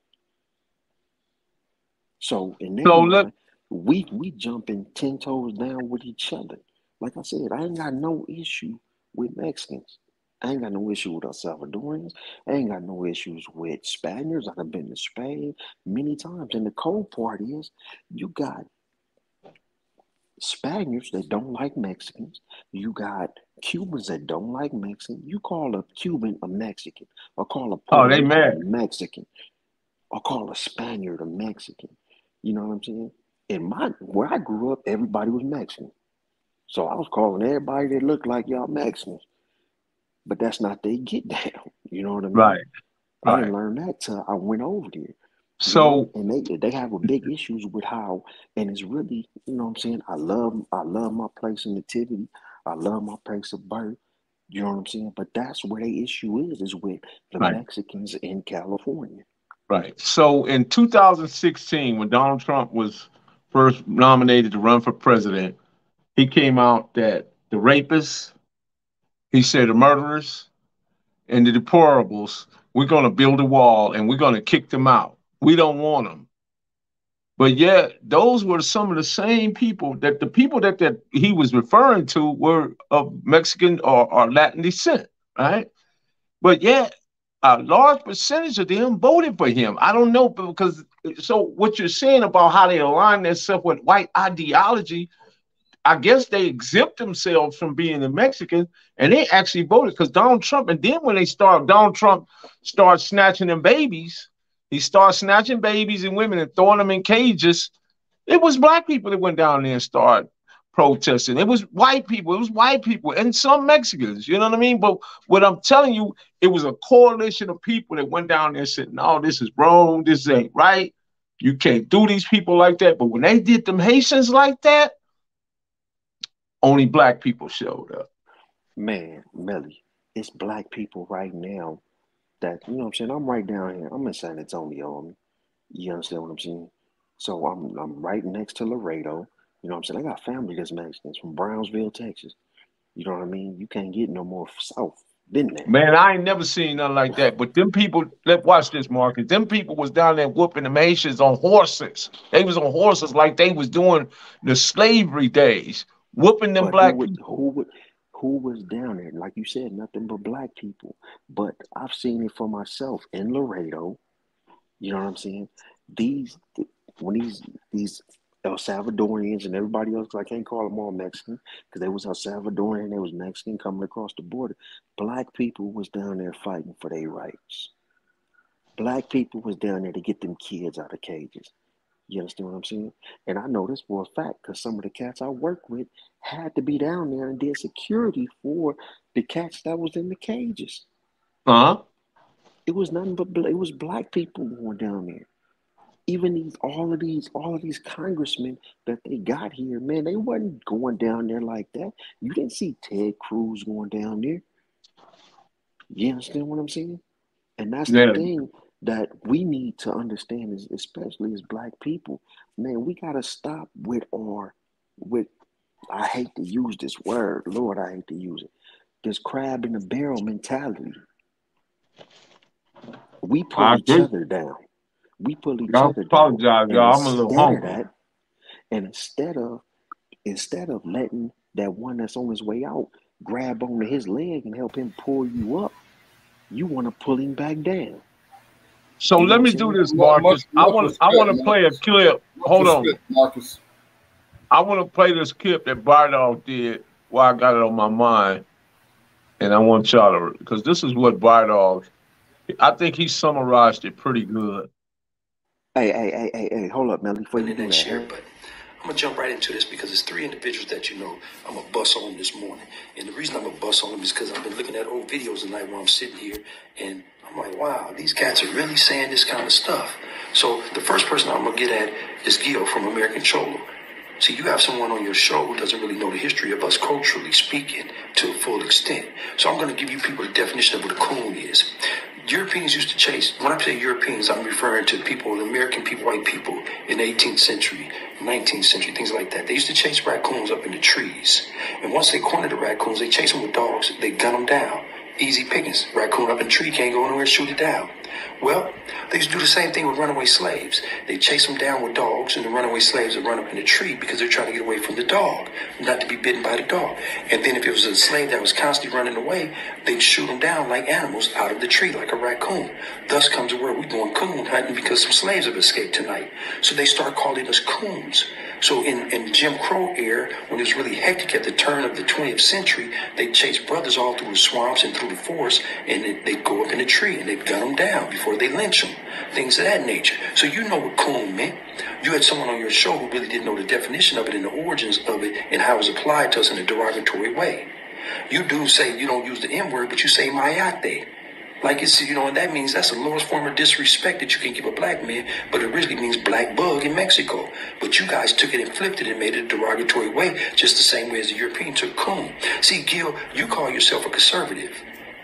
So in their So let- we we jumping ten toes down with each other. Like I said, I ain't got no issue with Mexicans. I ain't got no issue with El Salvadorians. I ain't got no issues with Spaniards. I've been to Spain many times. And the cold part is you got Spaniards that don't like Mexicans. You got Cubans that don't like Mexican, You call a Cuban a Mexican, or call a Oh, Puerto they Rican mad. a Mexican, or call a Spaniard a Mexican. You know what I'm saying? In my where I grew up, everybody was Mexican. So I was calling everybody that looked like y'all Mexicans. But that's not they get down. You know what I mean? Right. I Right. didn't learn that till I went over there. you So know? and they they have a big issues with how and it's really, you know what I'm saying? I love I love my place of nativity. I love my place of birth. You know what I'm saying? But that's where the issue is, is with the Right. Mexicans in California. Right. So in 2016, when Donald Trump was first nominated to run for president, he came out that the rapists, he said the murderers, and the deplorables, we're going to build a wall and we're going to kick them out. We don't want them. But yet, those were some of the same people that the people that, that he was referring to were of Mexican or, or Latin descent, right? But yet, a large percentage of them voted for him. I don't know because so what you're saying about how they align themselves with white ideology, I guess they exempt themselves from being a Mexican and they actually voted because Donald Trump. And then when they start, Donald Trump starts snatching them babies. He started snatching babies and women and throwing them in cages. It was black people that went down there and started protesting. It was white people. It was white people and some Mexicans. You know what I mean? But what I'm telling you, it was a coalition of people that went down there and said, "No, this is wrong. This ain't right. You can't do these people like that." But when they did them Haitians like that, only black people showed up. Man, Melly, it's black people right now that you know what I'm saying. I'm right down here. I'm in San Antonio. You understand what I'm saying? So I'm I'm right next to Laredo. You know what I'm saying? I got family that's Mexicans from Brownsville, Texas. You know what I mean? You can't get no more south than that. Man, I ain't never seen nothing like that. But them people, let watch this, Marcus. Them people was down there whooping the Haitians on horses. They was on horses like they was doing the slavery days, whooping them But black who would, who would, who was down there? Like you said, nothing but black people. But I've seen it for myself in Laredo. You know what I'm saying? These when these these El Salvadorians and everybody else, I can't call them all Mexican because they was El Salvadorian, they was Mexican coming across the border. Black people was down there fighting for their rights. Black people was down there to get them kids out of cages. You understand what I'm saying? And I know this for a fact because some of the cats I work with had to be down there and did security for the cats that was in the cages. Huh? It was nothing but it was black people going down there. Even these all of these all of these congressmen that they got here, man, they wasn't going down there like that. You didn't see Ted Cruz going down there. You understand what I'm saying? And that's Yeah. the thing that we need to understand is especially as black people, man, we gotta stop with our with I hate to use this word, Lord, I hate to use it. This crab in the barrel mentality. We pull each other down. We pull each I other down. apologize, And y'all. I'm a little hungry. that, and instead of instead of letting that one that's on his way out grab onto his leg and help him pull you up, you want to pull him back down. So You let me do this, Much- Marcus. I much want I want to play a clip. Hold on. respect, Marcus. I want to play this clip that Bardolph did while I got it on my mind, and I want y'all to because this is what Bardolph. I think he summarized it pretty good. Hey, hey, hey, hey, hey, hold up, Melly, before you in do that. year, but I'm gonna jump right into this because it's three individuals that you know I'm gonna bust on this morning. And the reason I'm gonna bust on them is because I've been looking at old videos tonight while I'm sitting here and I'm like, wow, these cats are really saying this kind of stuff. So the first person I'm gonna get at is Gil from American Cholo. See, you have someone on your show who doesn't really know the history of us culturally speaking to a full extent. So I'm going to give you people the definition of what a coon is. Europeans used to chase, when I say Europeans, I'm referring to people, American people, white people in the 18th century, 19th century, things like that. They used to chase raccoons up in the trees. And once they cornered the raccoons, they chase them with dogs, they gun them down. Easy pickings. Raccoon up in the tree, can't go anywhere, shoot it down. Well, they used to do the same thing with runaway slaves. They chase them down with dogs, and the runaway slaves would run up in the tree because they're trying to get away from the dog, not to be bitten by the dog. And then if it was a slave that was constantly running away, they'd shoot them down like animals out of the tree, like a raccoon. Thus comes the word we're going coon hunting because some slaves have escaped tonight. So they start calling us coons. So in, in Jim Crow era, when it was really hectic at the turn of the 20th century, they'd chase brothers all through the swamps and through the forest, and they- they'd go up in a tree and they'd gun them down before they lynch them. Things of that nature. So you know what coon meant. You had someone on your show who really didn't know the definition of it and the origins of it and how it was applied to us in a derogatory way. You do say you don't use the N word, but you say mayate. Like it's, you know, and that means that's the lowest form of disrespect that you can give a black man, but it originally means black bug in Mexico. But you guys took it and flipped it and made it a derogatory way, just the same way as the European took coon. See, Gil, you call yourself a conservative.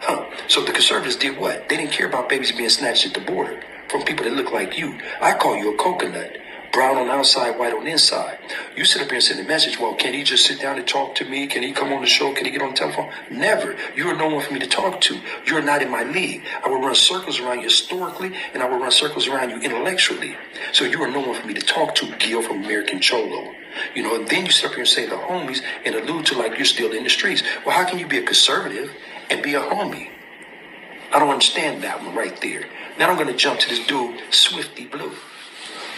Huh. So the conservatives did what? They didn't care about babies being snatched at the border from people that look like you. I call you a coconut. Brown on outside, white on inside. You sit up here and send a message, well, can he just sit down and talk to me? Can he come on the show? Can he get on the telephone? Never. You are no one for me to talk to. You're not in my league. I will run circles around you historically, and I will run circles around you intellectually. So you are no one for me to talk to, Gil from American Cholo. You know, and then you sit up here and say the homies and allude to like you're still in the streets. Well, how can you be a conservative and be a homie? I don't understand that one right there. Now I'm going to jump to this dude, Swifty Blu.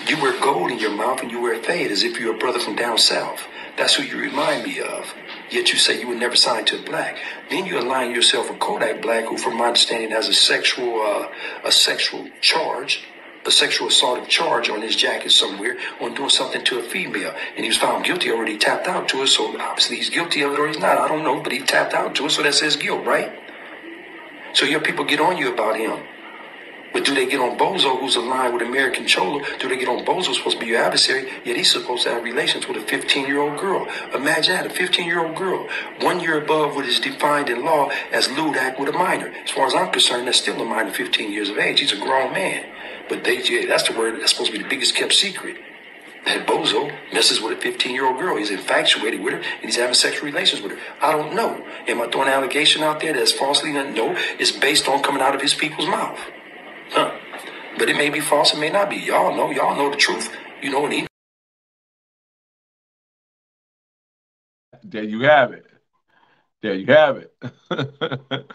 You wear gold in your mouth and you wear fade as if you're a brother from down south. That's who you remind me of. Yet you say you would never sign to a black. Then you align yourself with Kodak Black, who, from my understanding, has a sexual uh, a sexual charge, a sexual assault charge on his jacket somewhere on doing something to a female, and he was found guilty. Already tapped out to it, so obviously he's guilty of it or he's not. I don't know, but he tapped out to it, so that says guilt, right? So your people get on you about him. But do they get on Bozo, who's aligned with American Cholo? Do they get on Bozo, supposed to be your adversary, yet he's supposed to have relations with a 15 year old girl? Imagine that, a 15 year old girl, one year above what is defined in law as lewd act with a minor. As far as I'm concerned, that's still a minor 15 years of age. He's a grown man. But they, that's the word, that's supposed to be the biggest kept secret. That Bozo messes with a 15 year old girl. He's infatuated with her and he's having sexual relations with her. I don't know. Am I throwing an allegation out there that's falsely? No, it's based on coming out of his people's mouth. Huh. But it may be false, it may not be. Y'all know, y'all know the truth. You know, and he There you have it. There you have it.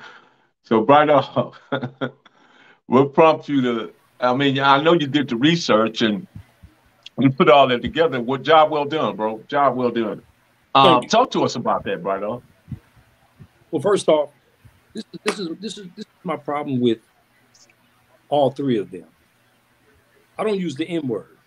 so, right off, what prompts you to? I mean, I know you did the research and you put all that together. What job well done, bro? Job well done. Um, talk to us about that, Brido. Well, first off, this, this is this is this is my problem with all three of them. I don't use the N word.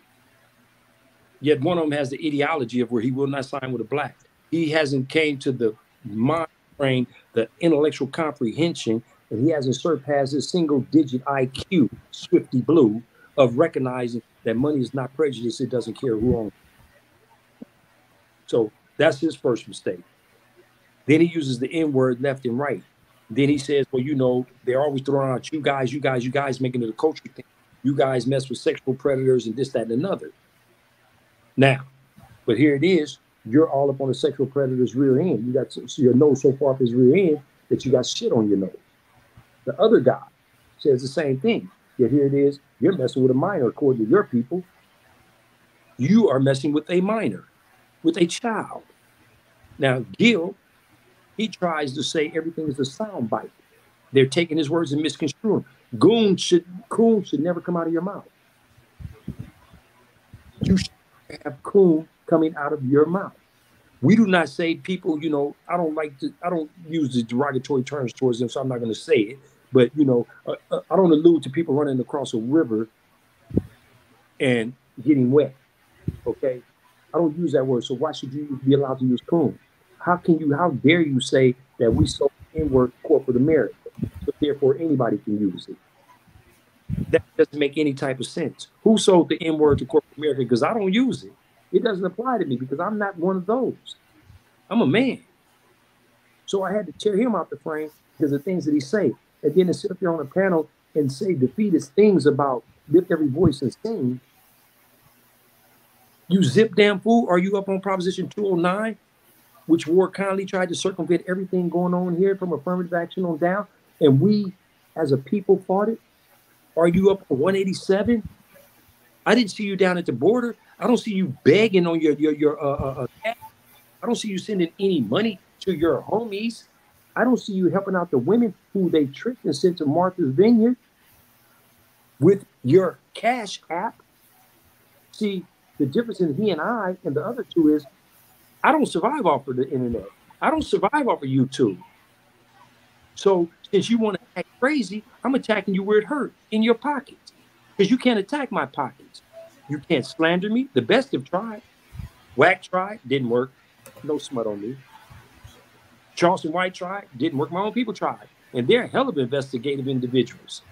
Yet one of them has the ideology of where he will not sign with a black. He hasn't came to the mind frame, the intellectual comprehension, and he hasn't surpassed his single digit IQ, Swifty Blu, of recognizing that money is not prejudice. It doesn't care who owns it. So that's his first mistake. Then he uses the N word left and right. Then he says, well, you know, they're always throwing out you guys, you guys, you guys making it a culture thing. You guys mess with sexual predators and this, that, and another. Now, but here it is. You're all up on the sexual predator's rear end. You got so your nose so far up his rear end that you got shit on your nose. The other guy says the same thing. Yet here it is. You're messing with a minor, according to your people. You are messing with a minor, with a child. Now, Gil, he tries to say everything is a sound bite. They're taking his words and misconstruing. Goon should coon should never come out of your mouth. You should have coon coming out of your mouth. We do not say people, you know, I don't like to, I don't use the derogatory terms towards them, so I'm not going to say it. But, you know, uh, uh, I don't allude to people running across a river and getting wet. Okay. I don't use that word. So why should you be allowed to use coon? How can you, how dare you say that we sold N-word corporate America? So therefore anybody can use it. That doesn't make any type of sense. Who sold the N-word to corporate America? Because I don't use it. It doesn't apply to me because I'm not one of those. I'm a man. So I had to tear him out the frame because of things that he say. And then to sit up there on a panel and say defeatist things about lift every voice and sing. You zip damn fool, are you up on Proposition 209, which Ward Connerly tried to circumvent everything going on here from affirmative action on down, and we as a people fought it? Are you up on 187? I didn't see you down at the border. I don't see you begging on your your your uh, uh, uh. I don't see you sending any money to your homies. I don't see you helping out the women who they tricked and sent to Martha's Vineyard with your cash app. See, the difference in he and I and the other two is I don't survive off of the internet. I don't survive off of YouTube. So since you want to act crazy, I'm attacking you where it hurt in your pockets. Because you can't attack my pockets. You can't slander me. The best have tried. Wack tried, didn't work. No smut on me. Charleston White tried, didn't work. My own people tried. And they're hell of investigative individuals.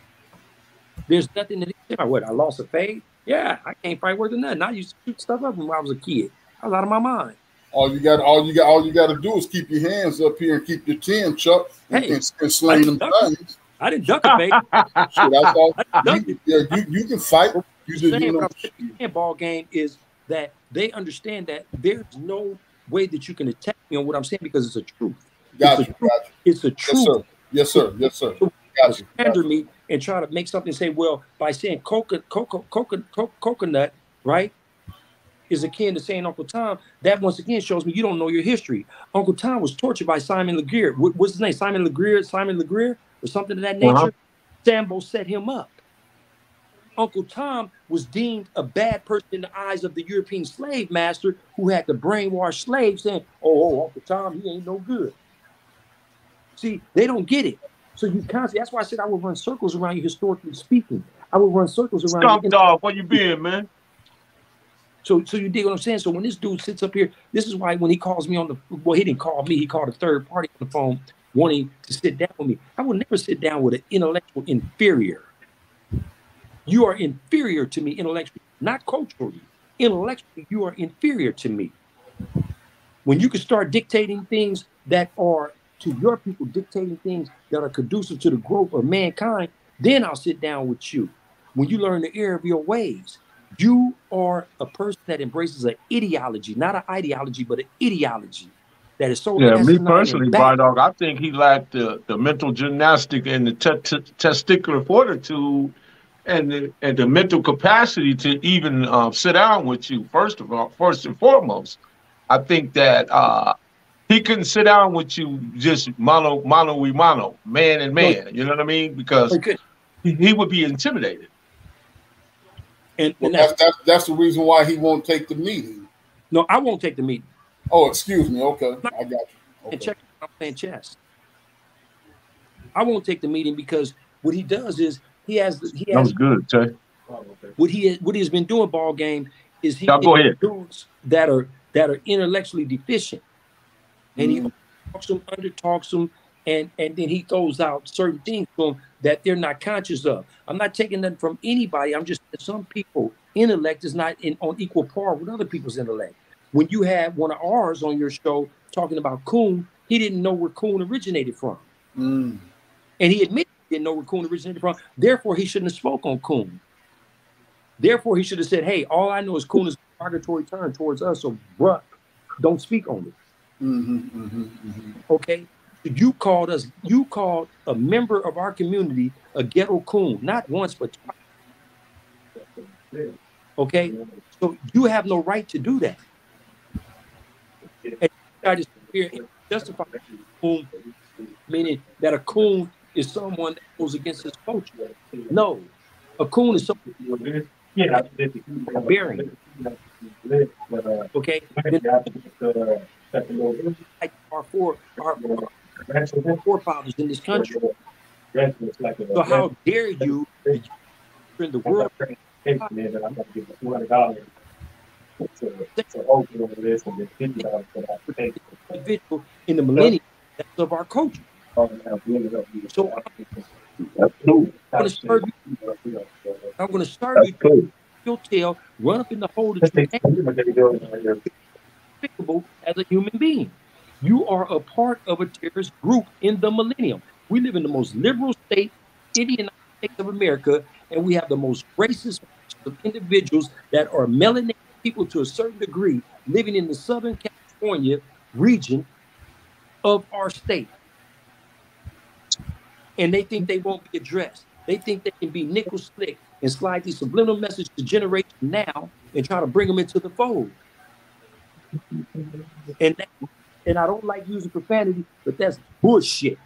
There's nothing that they about what I lost a fade. Yeah, I can't fight worth of nothing. I used to shoot stuff up when I was a kid. I was out of my mind. All you got, all you got, all you got to do is keep your hands up here and keep your chin, Chuck, and, Hey, and, and sling them things. I didn't duck a fade. Shit. I didn't You, yeah, you, you can fight. You just, you know, I'm ball game is that they understand that there's no way that you can attack me on what I'm saying because it's a truth. Got it's you, a truth. got It's a you. Yes, sir. Yes, sir. Yes, sir. So Got you. me and try to make something say, well, by saying coca, coca, coca, coca, coconut, right, is akin to saying Uncle Tom. That once again shows me you don't know your history. Uncle Tom was tortured by Simon Legrier. What, what's his name? Simon Legrier, Simon Legrier, or something of that nature. Uh-huh. Sambo set him up. Uncle Tom was deemed a bad person in the eyes of the European slave master who had to brainwash slaves saying, oh, oh, Uncle Tom, he ain't no good. See, they don't get it. So you constantly, that's why I said I would run circles around you historically speaking. I would run circles around Skunk you. dog, where you been, man? So, so you dig what I'm saying? So when this dude sits up here, this is why when he calls me on the well, he didn't call me, he called a third party on the phone wanting to sit down with me. I would never sit down with an intellectual inferior. You are inferior to me intellectually, not culturally. Intellectually, you are inferior to me. When you can start dictating things that are to your people, dictating things that are conducive to the growth of mankind, then I'll sit down with you. When you learn the error of your ways, you are a person that embraces an ideology, not an ideology, but an ideology that is so. Yeah, me personally, bad. Dog, I think he lacked the, the mental gymnastic and the te- te- testicular fortitude and the, and the mental capacity to even uh, sit down with you. First of all, first and foremost, I think that uh, he couldn't sit down with you just mano mano y mano, man and man. You know what I mean? Because he, he would be intimidated. And, Well, and that's, that's, that's that's the reason why he won't take the meeting. no, I won't take the meeting. Oh, excuse me. Okay, I got you. And check, I'm playing chess. I won't take the meeting because what he does is he has he That was has good, Jay. what he what he's been doing ball game is he Now go ahead. dudes that are that are intellectually deficient, and he talks them, under talks them, and and then he throws out certain things to them that they're not conscious of. I'm not taking that from anybody. I'm just some people intellect is not in on equal par with other people's intellect. When you had one of ours on your show talking about Coon, he didn't know where Coon originated from. Mm. And he admitted he didn't know where Coon originated from. Therefore, he shouldn't have spoke on Coon. Therefore, he should have said, "Hey, all I know is Coon is a derogatory term towards us, so bruh, don't speak on it." Mm-hmm, mm-hmm, mm-hmm. Okay, you called us. You called a member of our community a ghetto coon, not once but twice. Okay, so you have no right to do that. And I just here justify coon, meaning that a coon is someone that goes against his culture. No, a coon is someone yeah, bearing. Okay, Like our four our forefathers in this country. So how dare you in the world individual in the millennium that's of our culture. So I'm going to serve you. I'm going to serve you. Your tail, run up in the hole that you despicable as a human being. You are a part of a terrorist group in the millennium. We live in the most liberal state in the United States of America, and we have the most racist of individuals that are melanated people to a certain degree living in the Southern California region of our state. And they think they won't be addressed. They think they can be nickel slick and slide these subliminal messages to generation now and try to bring them into the fold. And that, and I don't like using profanity, but that's bullshit.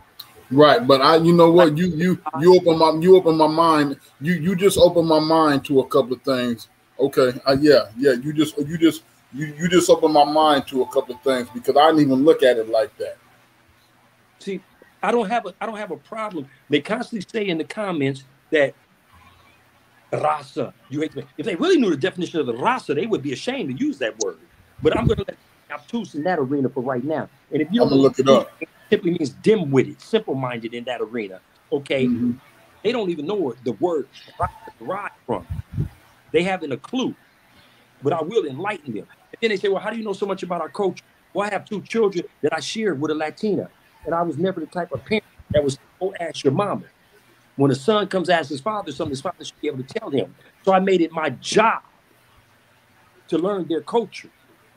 Right, but I, you know what, you you you open my you open my mind. You you just open my mind to a couple of things. Okay, uh, yeah, yeah. You just you just you you just open my mind to a couple of things because I didn't even look at it like that. See, I don't have a I don't have a problem. They constantly say in the comments that raza, you hate me. If they really knew the definition of the raza, they would be ashamed to use that word. But I'm going to let obtuse in that arena for right now. And if you I'm gonna look it up. it simply means dim-witted, simple-minded in that arena. Okay, Mhm. they don't even know where the word derived from. They haven't a clue. But I will enlighten them. And then they say, "Well, how do you know so much about our culture?" Well, I have two children that I shared with a Latina, and I was never the type of parent that was go ask your mama. When a son comes ask his father something, his father should be able to tell him. So I made it my job to learn their culture,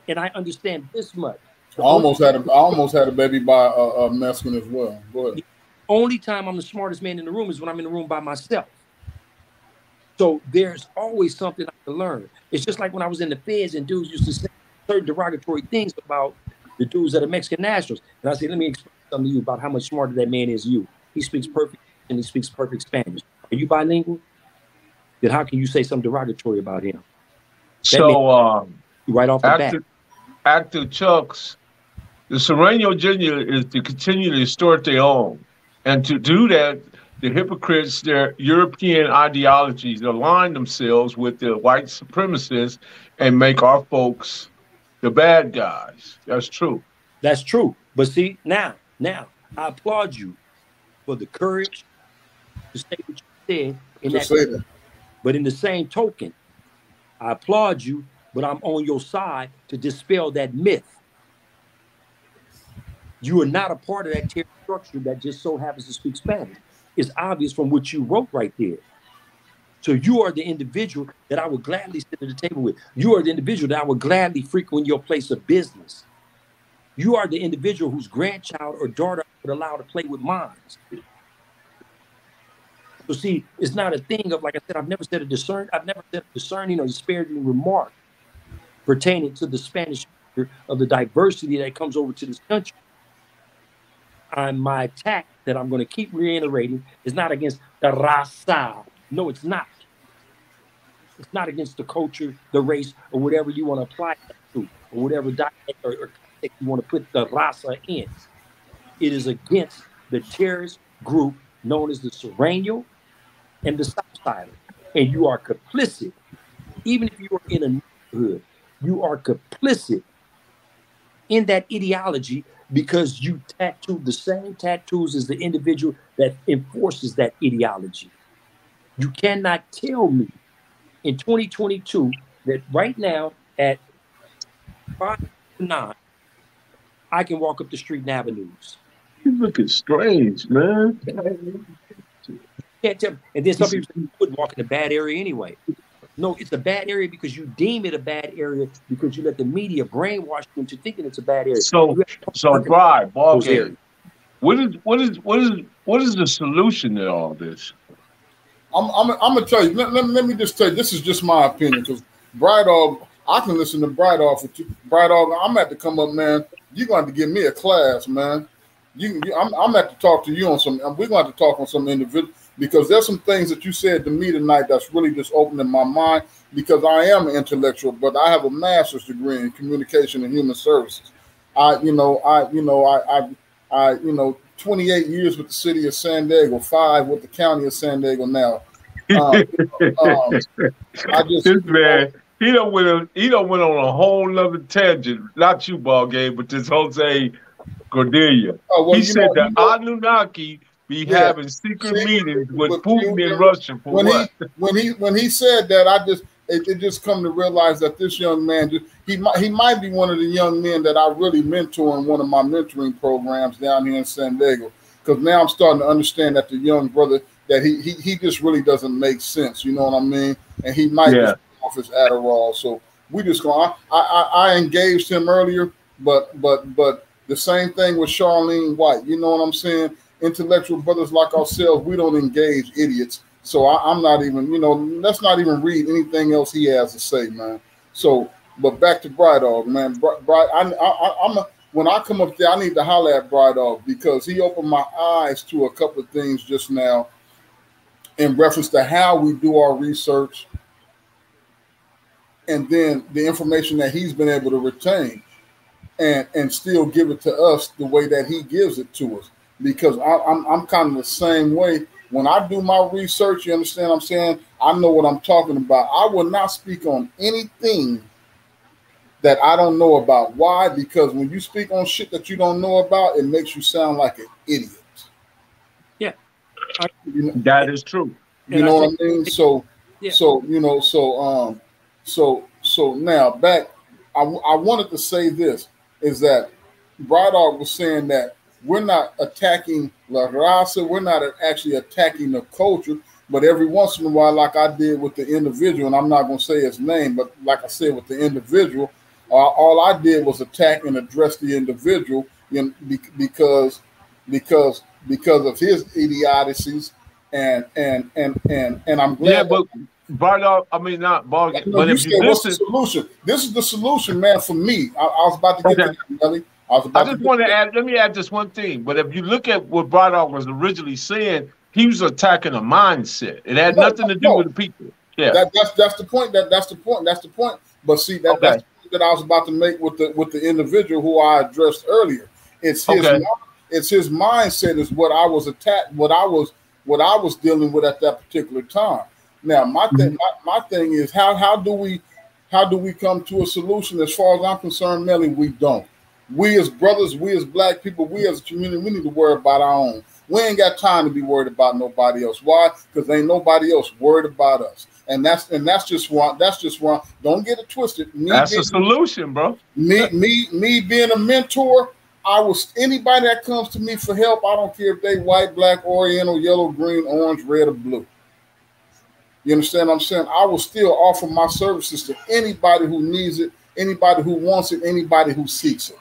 and I understand this much. I almost had a I almost had a baby by a, a Mexican as well. Go ahead. only time I'm the smartest man in the room is when I'm in the room by myself. So there's always something I can learn. It's just like when I was in the feds and dudes used to say certain derogatory things about the dudes that are Mexican nationals. And I say, let me explain something to you about how much smarter that man is you. He speaks perfect and he speaks perfect Spanish. Are you bilingual? Then how can you say something derogatory about him? So um, right off the after, bat. After Chuck's, the Sereno Jr. is to continue to distort their own. And to do that, the hypocrites, their European ideologies align themselves with the white supremacists and make our folks the bad guys. That's true. That's true. But see, now, now, I applaud you for the courage to say what you said in To that. say that. But in the same token, I applaud you, but I'm on your side to dispel that myth. You are not a part of that tier structure that just so happens to speak Spanish. It's obvious from what you wrote right there. So you are the individual that I would gladly sit at the table with. You are the individual that I would gladly frequent your place of business. You are the individual whose grandchild or daughter I would allow to play with mine. So see, it's not a thing of like I said. I've never said a discern. I've never said a discerning or disparaging remark pertaining to the Spanish of the diversity that comes over to this country. I'm my attack that I'm going to keep reiterating is not against the raza. No, it's not. It's not against the culture, the race, or whatever you want to apply to, or whatever or, or you want to put the raza in. It is against the terrorist group known as the Sureño and the Southsider. And you are complicit. Even if you are in a neighborhood, you are complicit in that ideology because you tattooed the same tattoos as the individual that enforces that ideology. You cannot tell me in 2022 that right now at five to nine, I can walk up the street and avenues. You're looking strange, man. Can't tell. And then some people wouldn't walk in a bad area anyway. No, it's a bad area because you deem it a bad area because you let the media brainwash you into thinking it's a bad area. So, You have so work in Brian, ball game. What is what is what is what is the solution to all this? I'm, I'm, I'm gonna tell you. Let, let, let me just tell you. This is just my opinion because Bright Dog. I can listen to Bright Dog for two, Bright Dog. I'm at to have to come up, man. You're going to have to give me a class, man. You, you I'm, I'm at to talk to you on some. We're going to have to talk on some individual because there's some things that you said to me tonight that's really just opening my mind because I am an intellectual, but I have a master's degree in communication and human services. I, you know, I, you know, I, I, I, you know, 28 years with the city of San Diego, five with the county of San Diego now. Um, um, I just, this man, he don't went on, he don't went on a whole nother tangent. Not you, ball game, but this Jose Cordelia. Oh, well, he said know- the know- Anunnaki be Yeah. having secret Secret meetings with with Putin Putin. in Russia for when what? he when he when he said that, I just it, it just come to realize that this young man just he might he might be one of the young men that I really mentor in one of my mentoring programs down here in San Diego. Because now I'm starting to understand that the young brother that he he he just really doesn't make sense. You know what I mean? And he might Yeah. off his Adderall. So we just going. I, I I engaged him earlier, but but but the same thing with Charlene White. You know what I'm saying? Intellectual brothers like ourselves, we don't engage idiots. So I, I'm not even, you know, let's not even read anything else he has to say, man. So, but back to Bright Dog, man. Bright, I, I, I'm a, when I come up there, I need to holler at Bright Dog because he opened my eyes to a couple of things just now in reference to how we do our research and then the information that he's been able to retain and and still give it to us the way that he gives it to us because I, I'm I'm kind of the same way when I do my research. You understand what I'm saying? I know what I'm talking about. I will not speak on anything that I don't know about. Why? Because when you speak on shit that you don't know about, it makes you sound like an idiot. Yeah. You know, That is true. you And I know what I mean? So, Yeah. so you know, so um, so so now back. I, I wanted to say this is that Braddock was saying that we're not attacking La Raza, we're not actually attacking the culture, but every once in a while, like I did with the individual, and I'm not going to say his name, but like I said with the individual, uh, all I did was attack and address the individual in, because because because of his idiocies and and and and and I'm glad. Yeah, but Bardock, I mean not No, but you if said, you what's the solution? This is the solution, man, for me. I, I was about to get Okay. to that, Nelly. I I just want to add. Let me add just one thing. But if you look at what Bardock was originally saying, he was attacking a mindset. It had No, nothing to do no. with the people. Yeah. That, that's that's the point. That that's the point. That's the point. But see, that, Okay. that's the point that I was about to make with the with the individual who I addressed earlier. It's his Okay. it's his mindset is what I was attacked, what I was what I was dealing with at that particular time. Now, my mm-hmm. thing my, my thing is how how do we how do we come to a solution? As far as I'm concerned, Melly, we don't. We as brothers, we as black people, we as a community, we need to worry about our own. We ain't got time to be worried about nobody else. Why? Because ain't nobody else worried about us. And that's and that's just wrong. That's just wrong. Don't get it twisted. Me That's being, a solution, bro. me me me being a mentor. I was anybody that comes to me for help. I don't care if they white, black, oriental, yellow, green, orange, red, or blue. You understand what I'm saying? I will still offer my services to anybody who needs it, anybody who wants it, anybody who seeks it.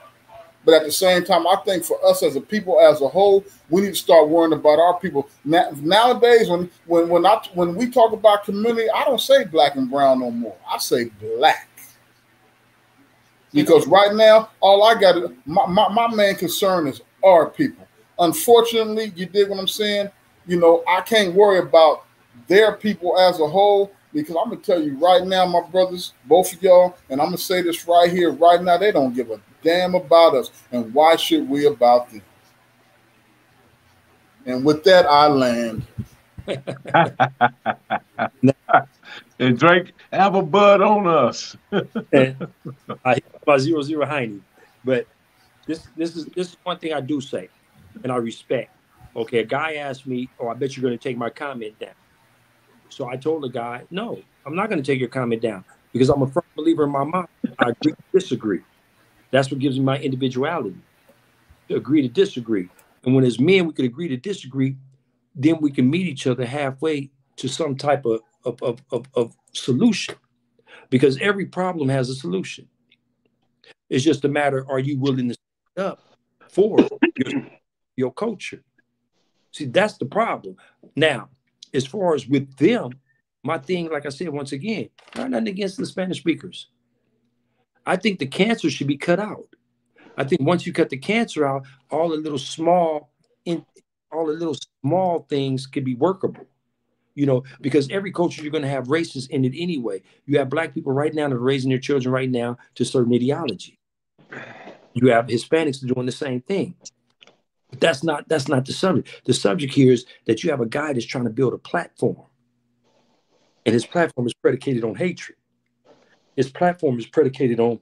But at the same time, I think for us as a people as a whole, we need to start worrying about our people. Now, nowadays, when when when I when we talk about community, I don't say black and brown no more. I say black. Because right now, all I got my, my, my main concern is our people. Unfortunately, you dig what I'm saying? You know, I can't worry about their people as a whole because I'm gonna tell you right now, my brothers, both of y'all, and I'm gonna say this right here, right now, they don't give a damn about us, and why should we about them? And with that, I land. And Drake, have a bud on us. I hear about zero zero Heine, but this this is this is one thing I do say, and I respect. Okay, a guy asked me, "Oh, I bet you're going to take my comment down." So I told the guy, "No, I'm not going to take your comment down because I'm a firm believer in my mind. I agree disagree. That's what gives me my individuality to agree to disagree. And when as men we could agree to disagree, then we can meet each other halfway to some type of of, of, of, of solution because every problem has a solution. It's just a matter are you willing to stand up for your, your culture? See, that's the problem. Now, as far as with them, my thing, like I said, once again, not nothing against the Spanish speakers. I think the cancer should be cut out. I think once you cut the cancer out, all the little small in all the little small things could be workable you know, because every culture you're going to have races in it anyway. You have black people right now that are raising their children right now to certain ideology. You have Hispanics doing the same thing. But that's not that's not the subject. The subject here is that you have a guy that's trying to build a platform, and his platform is predicated on hatred. His platform is predicated on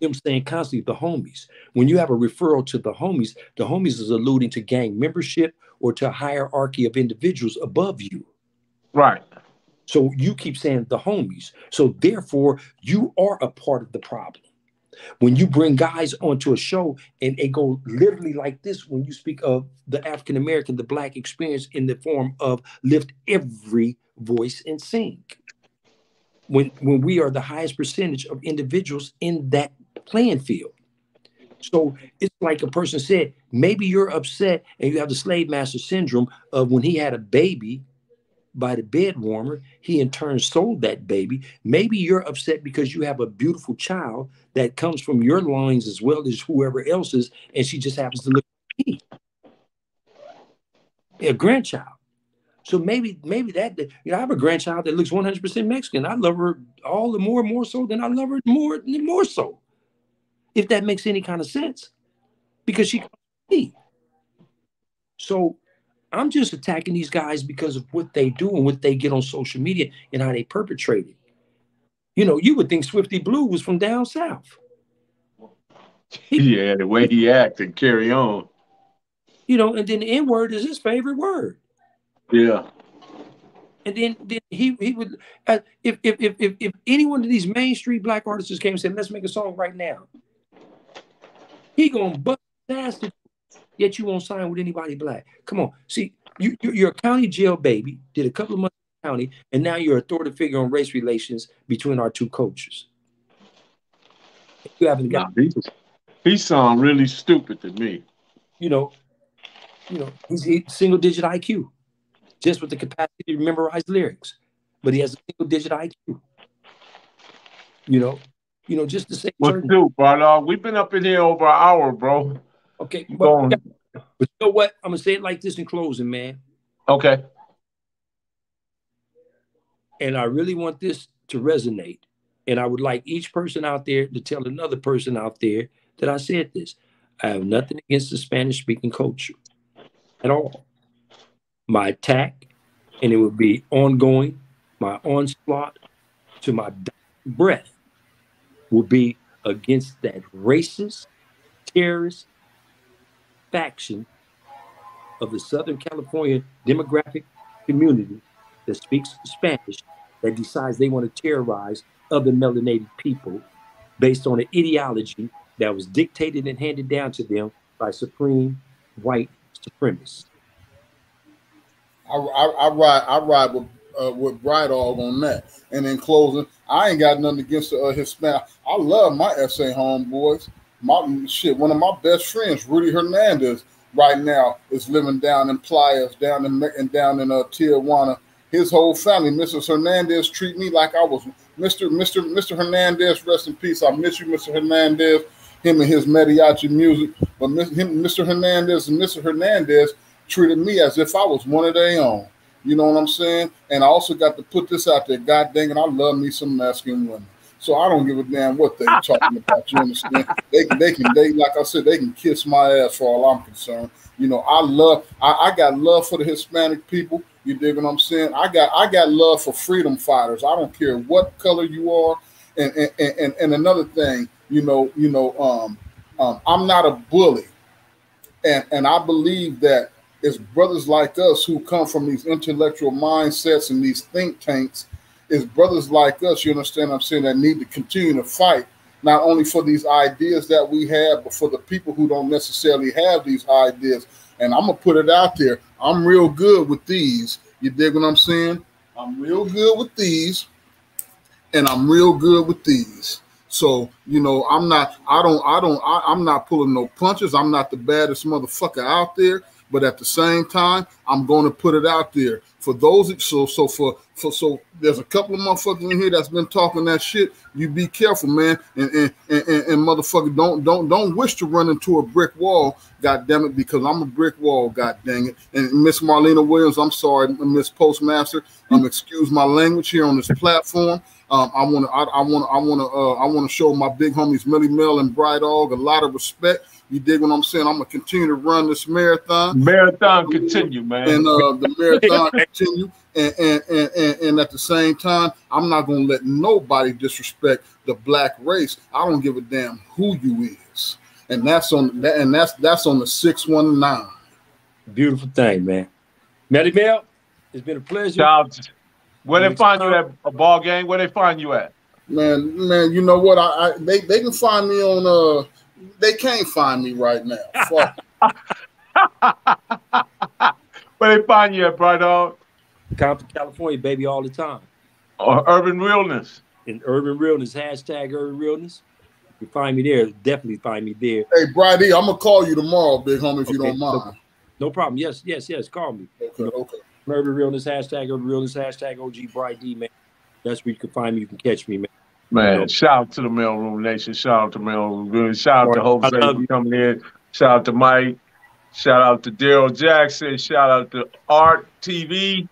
him saying constantly the homies. When you have a referral to the homies, the homies is alluding to gang membership or to a hierarchy of individuals above you. Right. So you keep saying the homies. So therefore, you are a part of the problem. When you bring guys onto a show and they go literally like this, when you speak of the African American, the black experience in the form of lift every voice and sing. When when we are the highest percentage of individuals in that playing field. So it's like a person said, maybe you're upset and you have the slave master syndrome of when he had a baby by the bed warmer, he in turn sold that baby. Maybe you're upset because you have a beautiful child that comes from your loins as well as whoever else's, and she just happens to look like me. A grandchild. So maybe, maybe that you know, I have a grandchild that looks 100% Mexican. I love her all the more, more so than I love her more, more so. If that makes any kind of sense, because she me. So I'm just attacking these guys because of what they do and what they get on social media and how they perpetrate it. You know, you would think Swifty Blu was from down south. Yeah, the way he act and carry on. You know, and then the N word is his favorite word. Yeah. And then, then he he would uh, if, if if if if any one of these Main Street black artists came and said, "Let's make a song right now," he gonna bust ass. to- Yet you won't sign with anybody black. Come on, see you you- you're a county jail baby. Did a couple of months in the county, and now you're a authority figure on race relations between our two cultures. You haven't Nah, got he, he sound really stupid to me. you know, you know, he's he, single digit IQ, just with the capacity to memorize lyrics, but he has a single digit IQ. You know, you know, just to say What certain. do, brother? Uh, we've been up in here over an hour, bro. Okay, but, going- but you know what? I'm gonna say it like this in closing, man. Okay. And I really want this to resonate. And I would like each person out there to tell another person out there that I said this. I have nothing against the Spanish speaking culture at all. My attack, and it would be ongoing, my onslaught to my breath will be against that racist, terrorist faction of the Southern California demographic community that speaks Spanish that decides they want to terrorize other melanated people based on an ideology that was dictated and handed down to them by supreme white supremacists. I, I, I ride I ride with uh, with Bright Dog on that. And in closing, I ain't got nothing against uh, Hispanic. I love my SA homeboys. My shit, one of my best friends, Rudy Hernandez, right now is living down in Playas, down in and down in uh, Tijuana. His whole family, Mrs. Hernandez, treat me like I was Mr. Mr. Mr. Hernandez. Rest in peace. I miss you, Mr. Hernandez. Him and his mariachi music, but Mr. Hernandez and Mr. Hernandez treated me as if I was one of their own. You know what I'm saying? And I also got to put this out there. God dang it, I love me some Mexican women. So I don't give a damn what they're talking about. You understand? They can, they can, they like I said, they can kiss my ass for all I'm concerned. You know, I love, I, I got love for the Hispanic people. You dig what I'm saying? I got, I got love for freedom fighters. I don't care what color you are. And and and, and another thing, you know, you know, um, um, I'm not a bully, and and I believe that it's brothers like us who come from these intellectual mindsets and these think tanks is brothers like us, you understand I'm saying, that need to continue to fight, not only for these ideas that we have, but for the people who don't necessarily have these ideas. And I'm gonna put it out there. I'm real good with these. You dig what I'm saying? I'm real good with these, and I'm real good with these. So you know, I'm not. I don't. I don't. I, I'm not pulling no punches. I'm not the baddest motherfucker out there. But at the same time, I'm going to put it out there for those. So so for for so there's a couple of motherfuckers in here that's been talking that shit. You be careful, man, and and and, and motherfucker, don't don't don't wish to run into a brick wall. God damn it, because I'm a brick wall. God dang it. And Miss Marlena Williams, I'm sorry, Miss Postmaster. Um, excuse my language here on this platform. Um, I want to, I, want, I want to, uh, I want to show my big homies Melly Mel and Bright Dog a lot of respect you dig what I'm saying? I'm gonna continue to run this marathon. Marathon continue, man. And uh, the marathon continue. And and, and and and at the same time, I'm not gonna let nobody disrespect the black race. I don't give a damn who you is. And that's on that, and that's that's on the 619. Beautiful thing, man. Melly Mel, it's been a pleasure. Shout where they find you at a ball game? Where they find you at? Man, man, you know what? I, I they, they can find me on uh they can't find me right now. Where they find you at, Bright Dog? Compton, California, baby, all the time. Or Urban Realness. In Urban Realness, hashtag Urban Realness. You find me there, definitely find me there. Hey, Brydee, I'm gonna call you tomorrow, big homie, if okay, you don't mind. No, no, problem. Yes, yes, yes. Call me. Okay, okay. Urban Realness, hashtag Urban Realness, hashtag OG Bright D, man. That's where you can find me. You can catch me, man. Man, shout out to the Mailroom Nation. Shout out to Mailroom Good. Shout out to Jose for coming in. Shout out to Mike. Shout out to Daryl Jackson. Shout out to Art TV.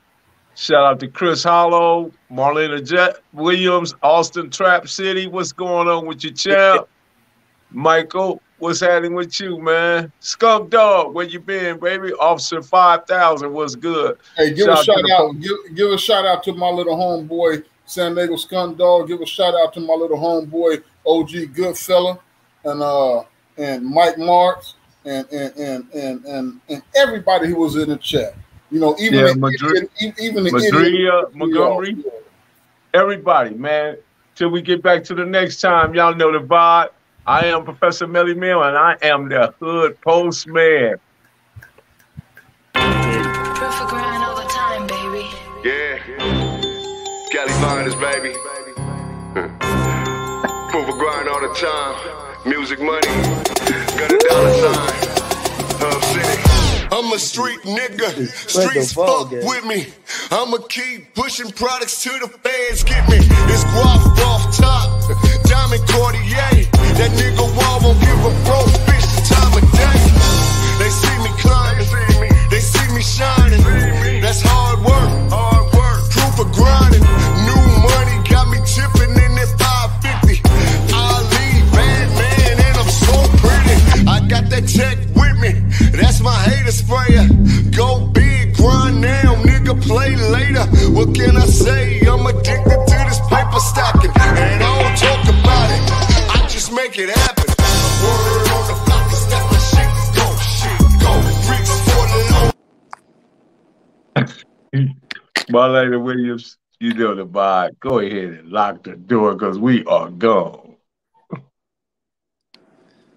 Shout out to Chris Hollow, Marlena Jet Williams, Austin Trap City. What's going on with your champ? Michael, what's happening with you, man? Skunk Dog, where you been, baby? Officer 5000, what's good? Hey, give shout a shout out. Give, give a shout out to my little homeboy, San Diego Skunk Dog. Give a shout out to my little homeboy OG Goodfella and uh and Mike Marks and and and and and, and everybody who was in the chat. You know, even yeah, the, Madrid, even, even the Madria, Montgomery, everybody, man. Till we get back to the next time, y'all know the vibe. I am Professor Melly Mel, and I am the Hood Postman. honest, baby. Proof of grind all the time. Music money. Got a dollar sign. Hub City. I'm a street nigga. Streets fuck with me. I'ma keep pushing products till the fans get me. It's guap off top. Diamond Cartier. That nigga wall won't give a broke bitch the time of day. They see me climbing. They see me shining. That's hard work. Hard work. Proof of grinding. got that check with me. That's my hater sprayer. Go big, grind now, nigga, play later. What can I say? I'm addicted to this paper stacking, And I don't talk about it, I just make it happen. My Williams, you know the vibe. Go ahead and lock the door because we are gone.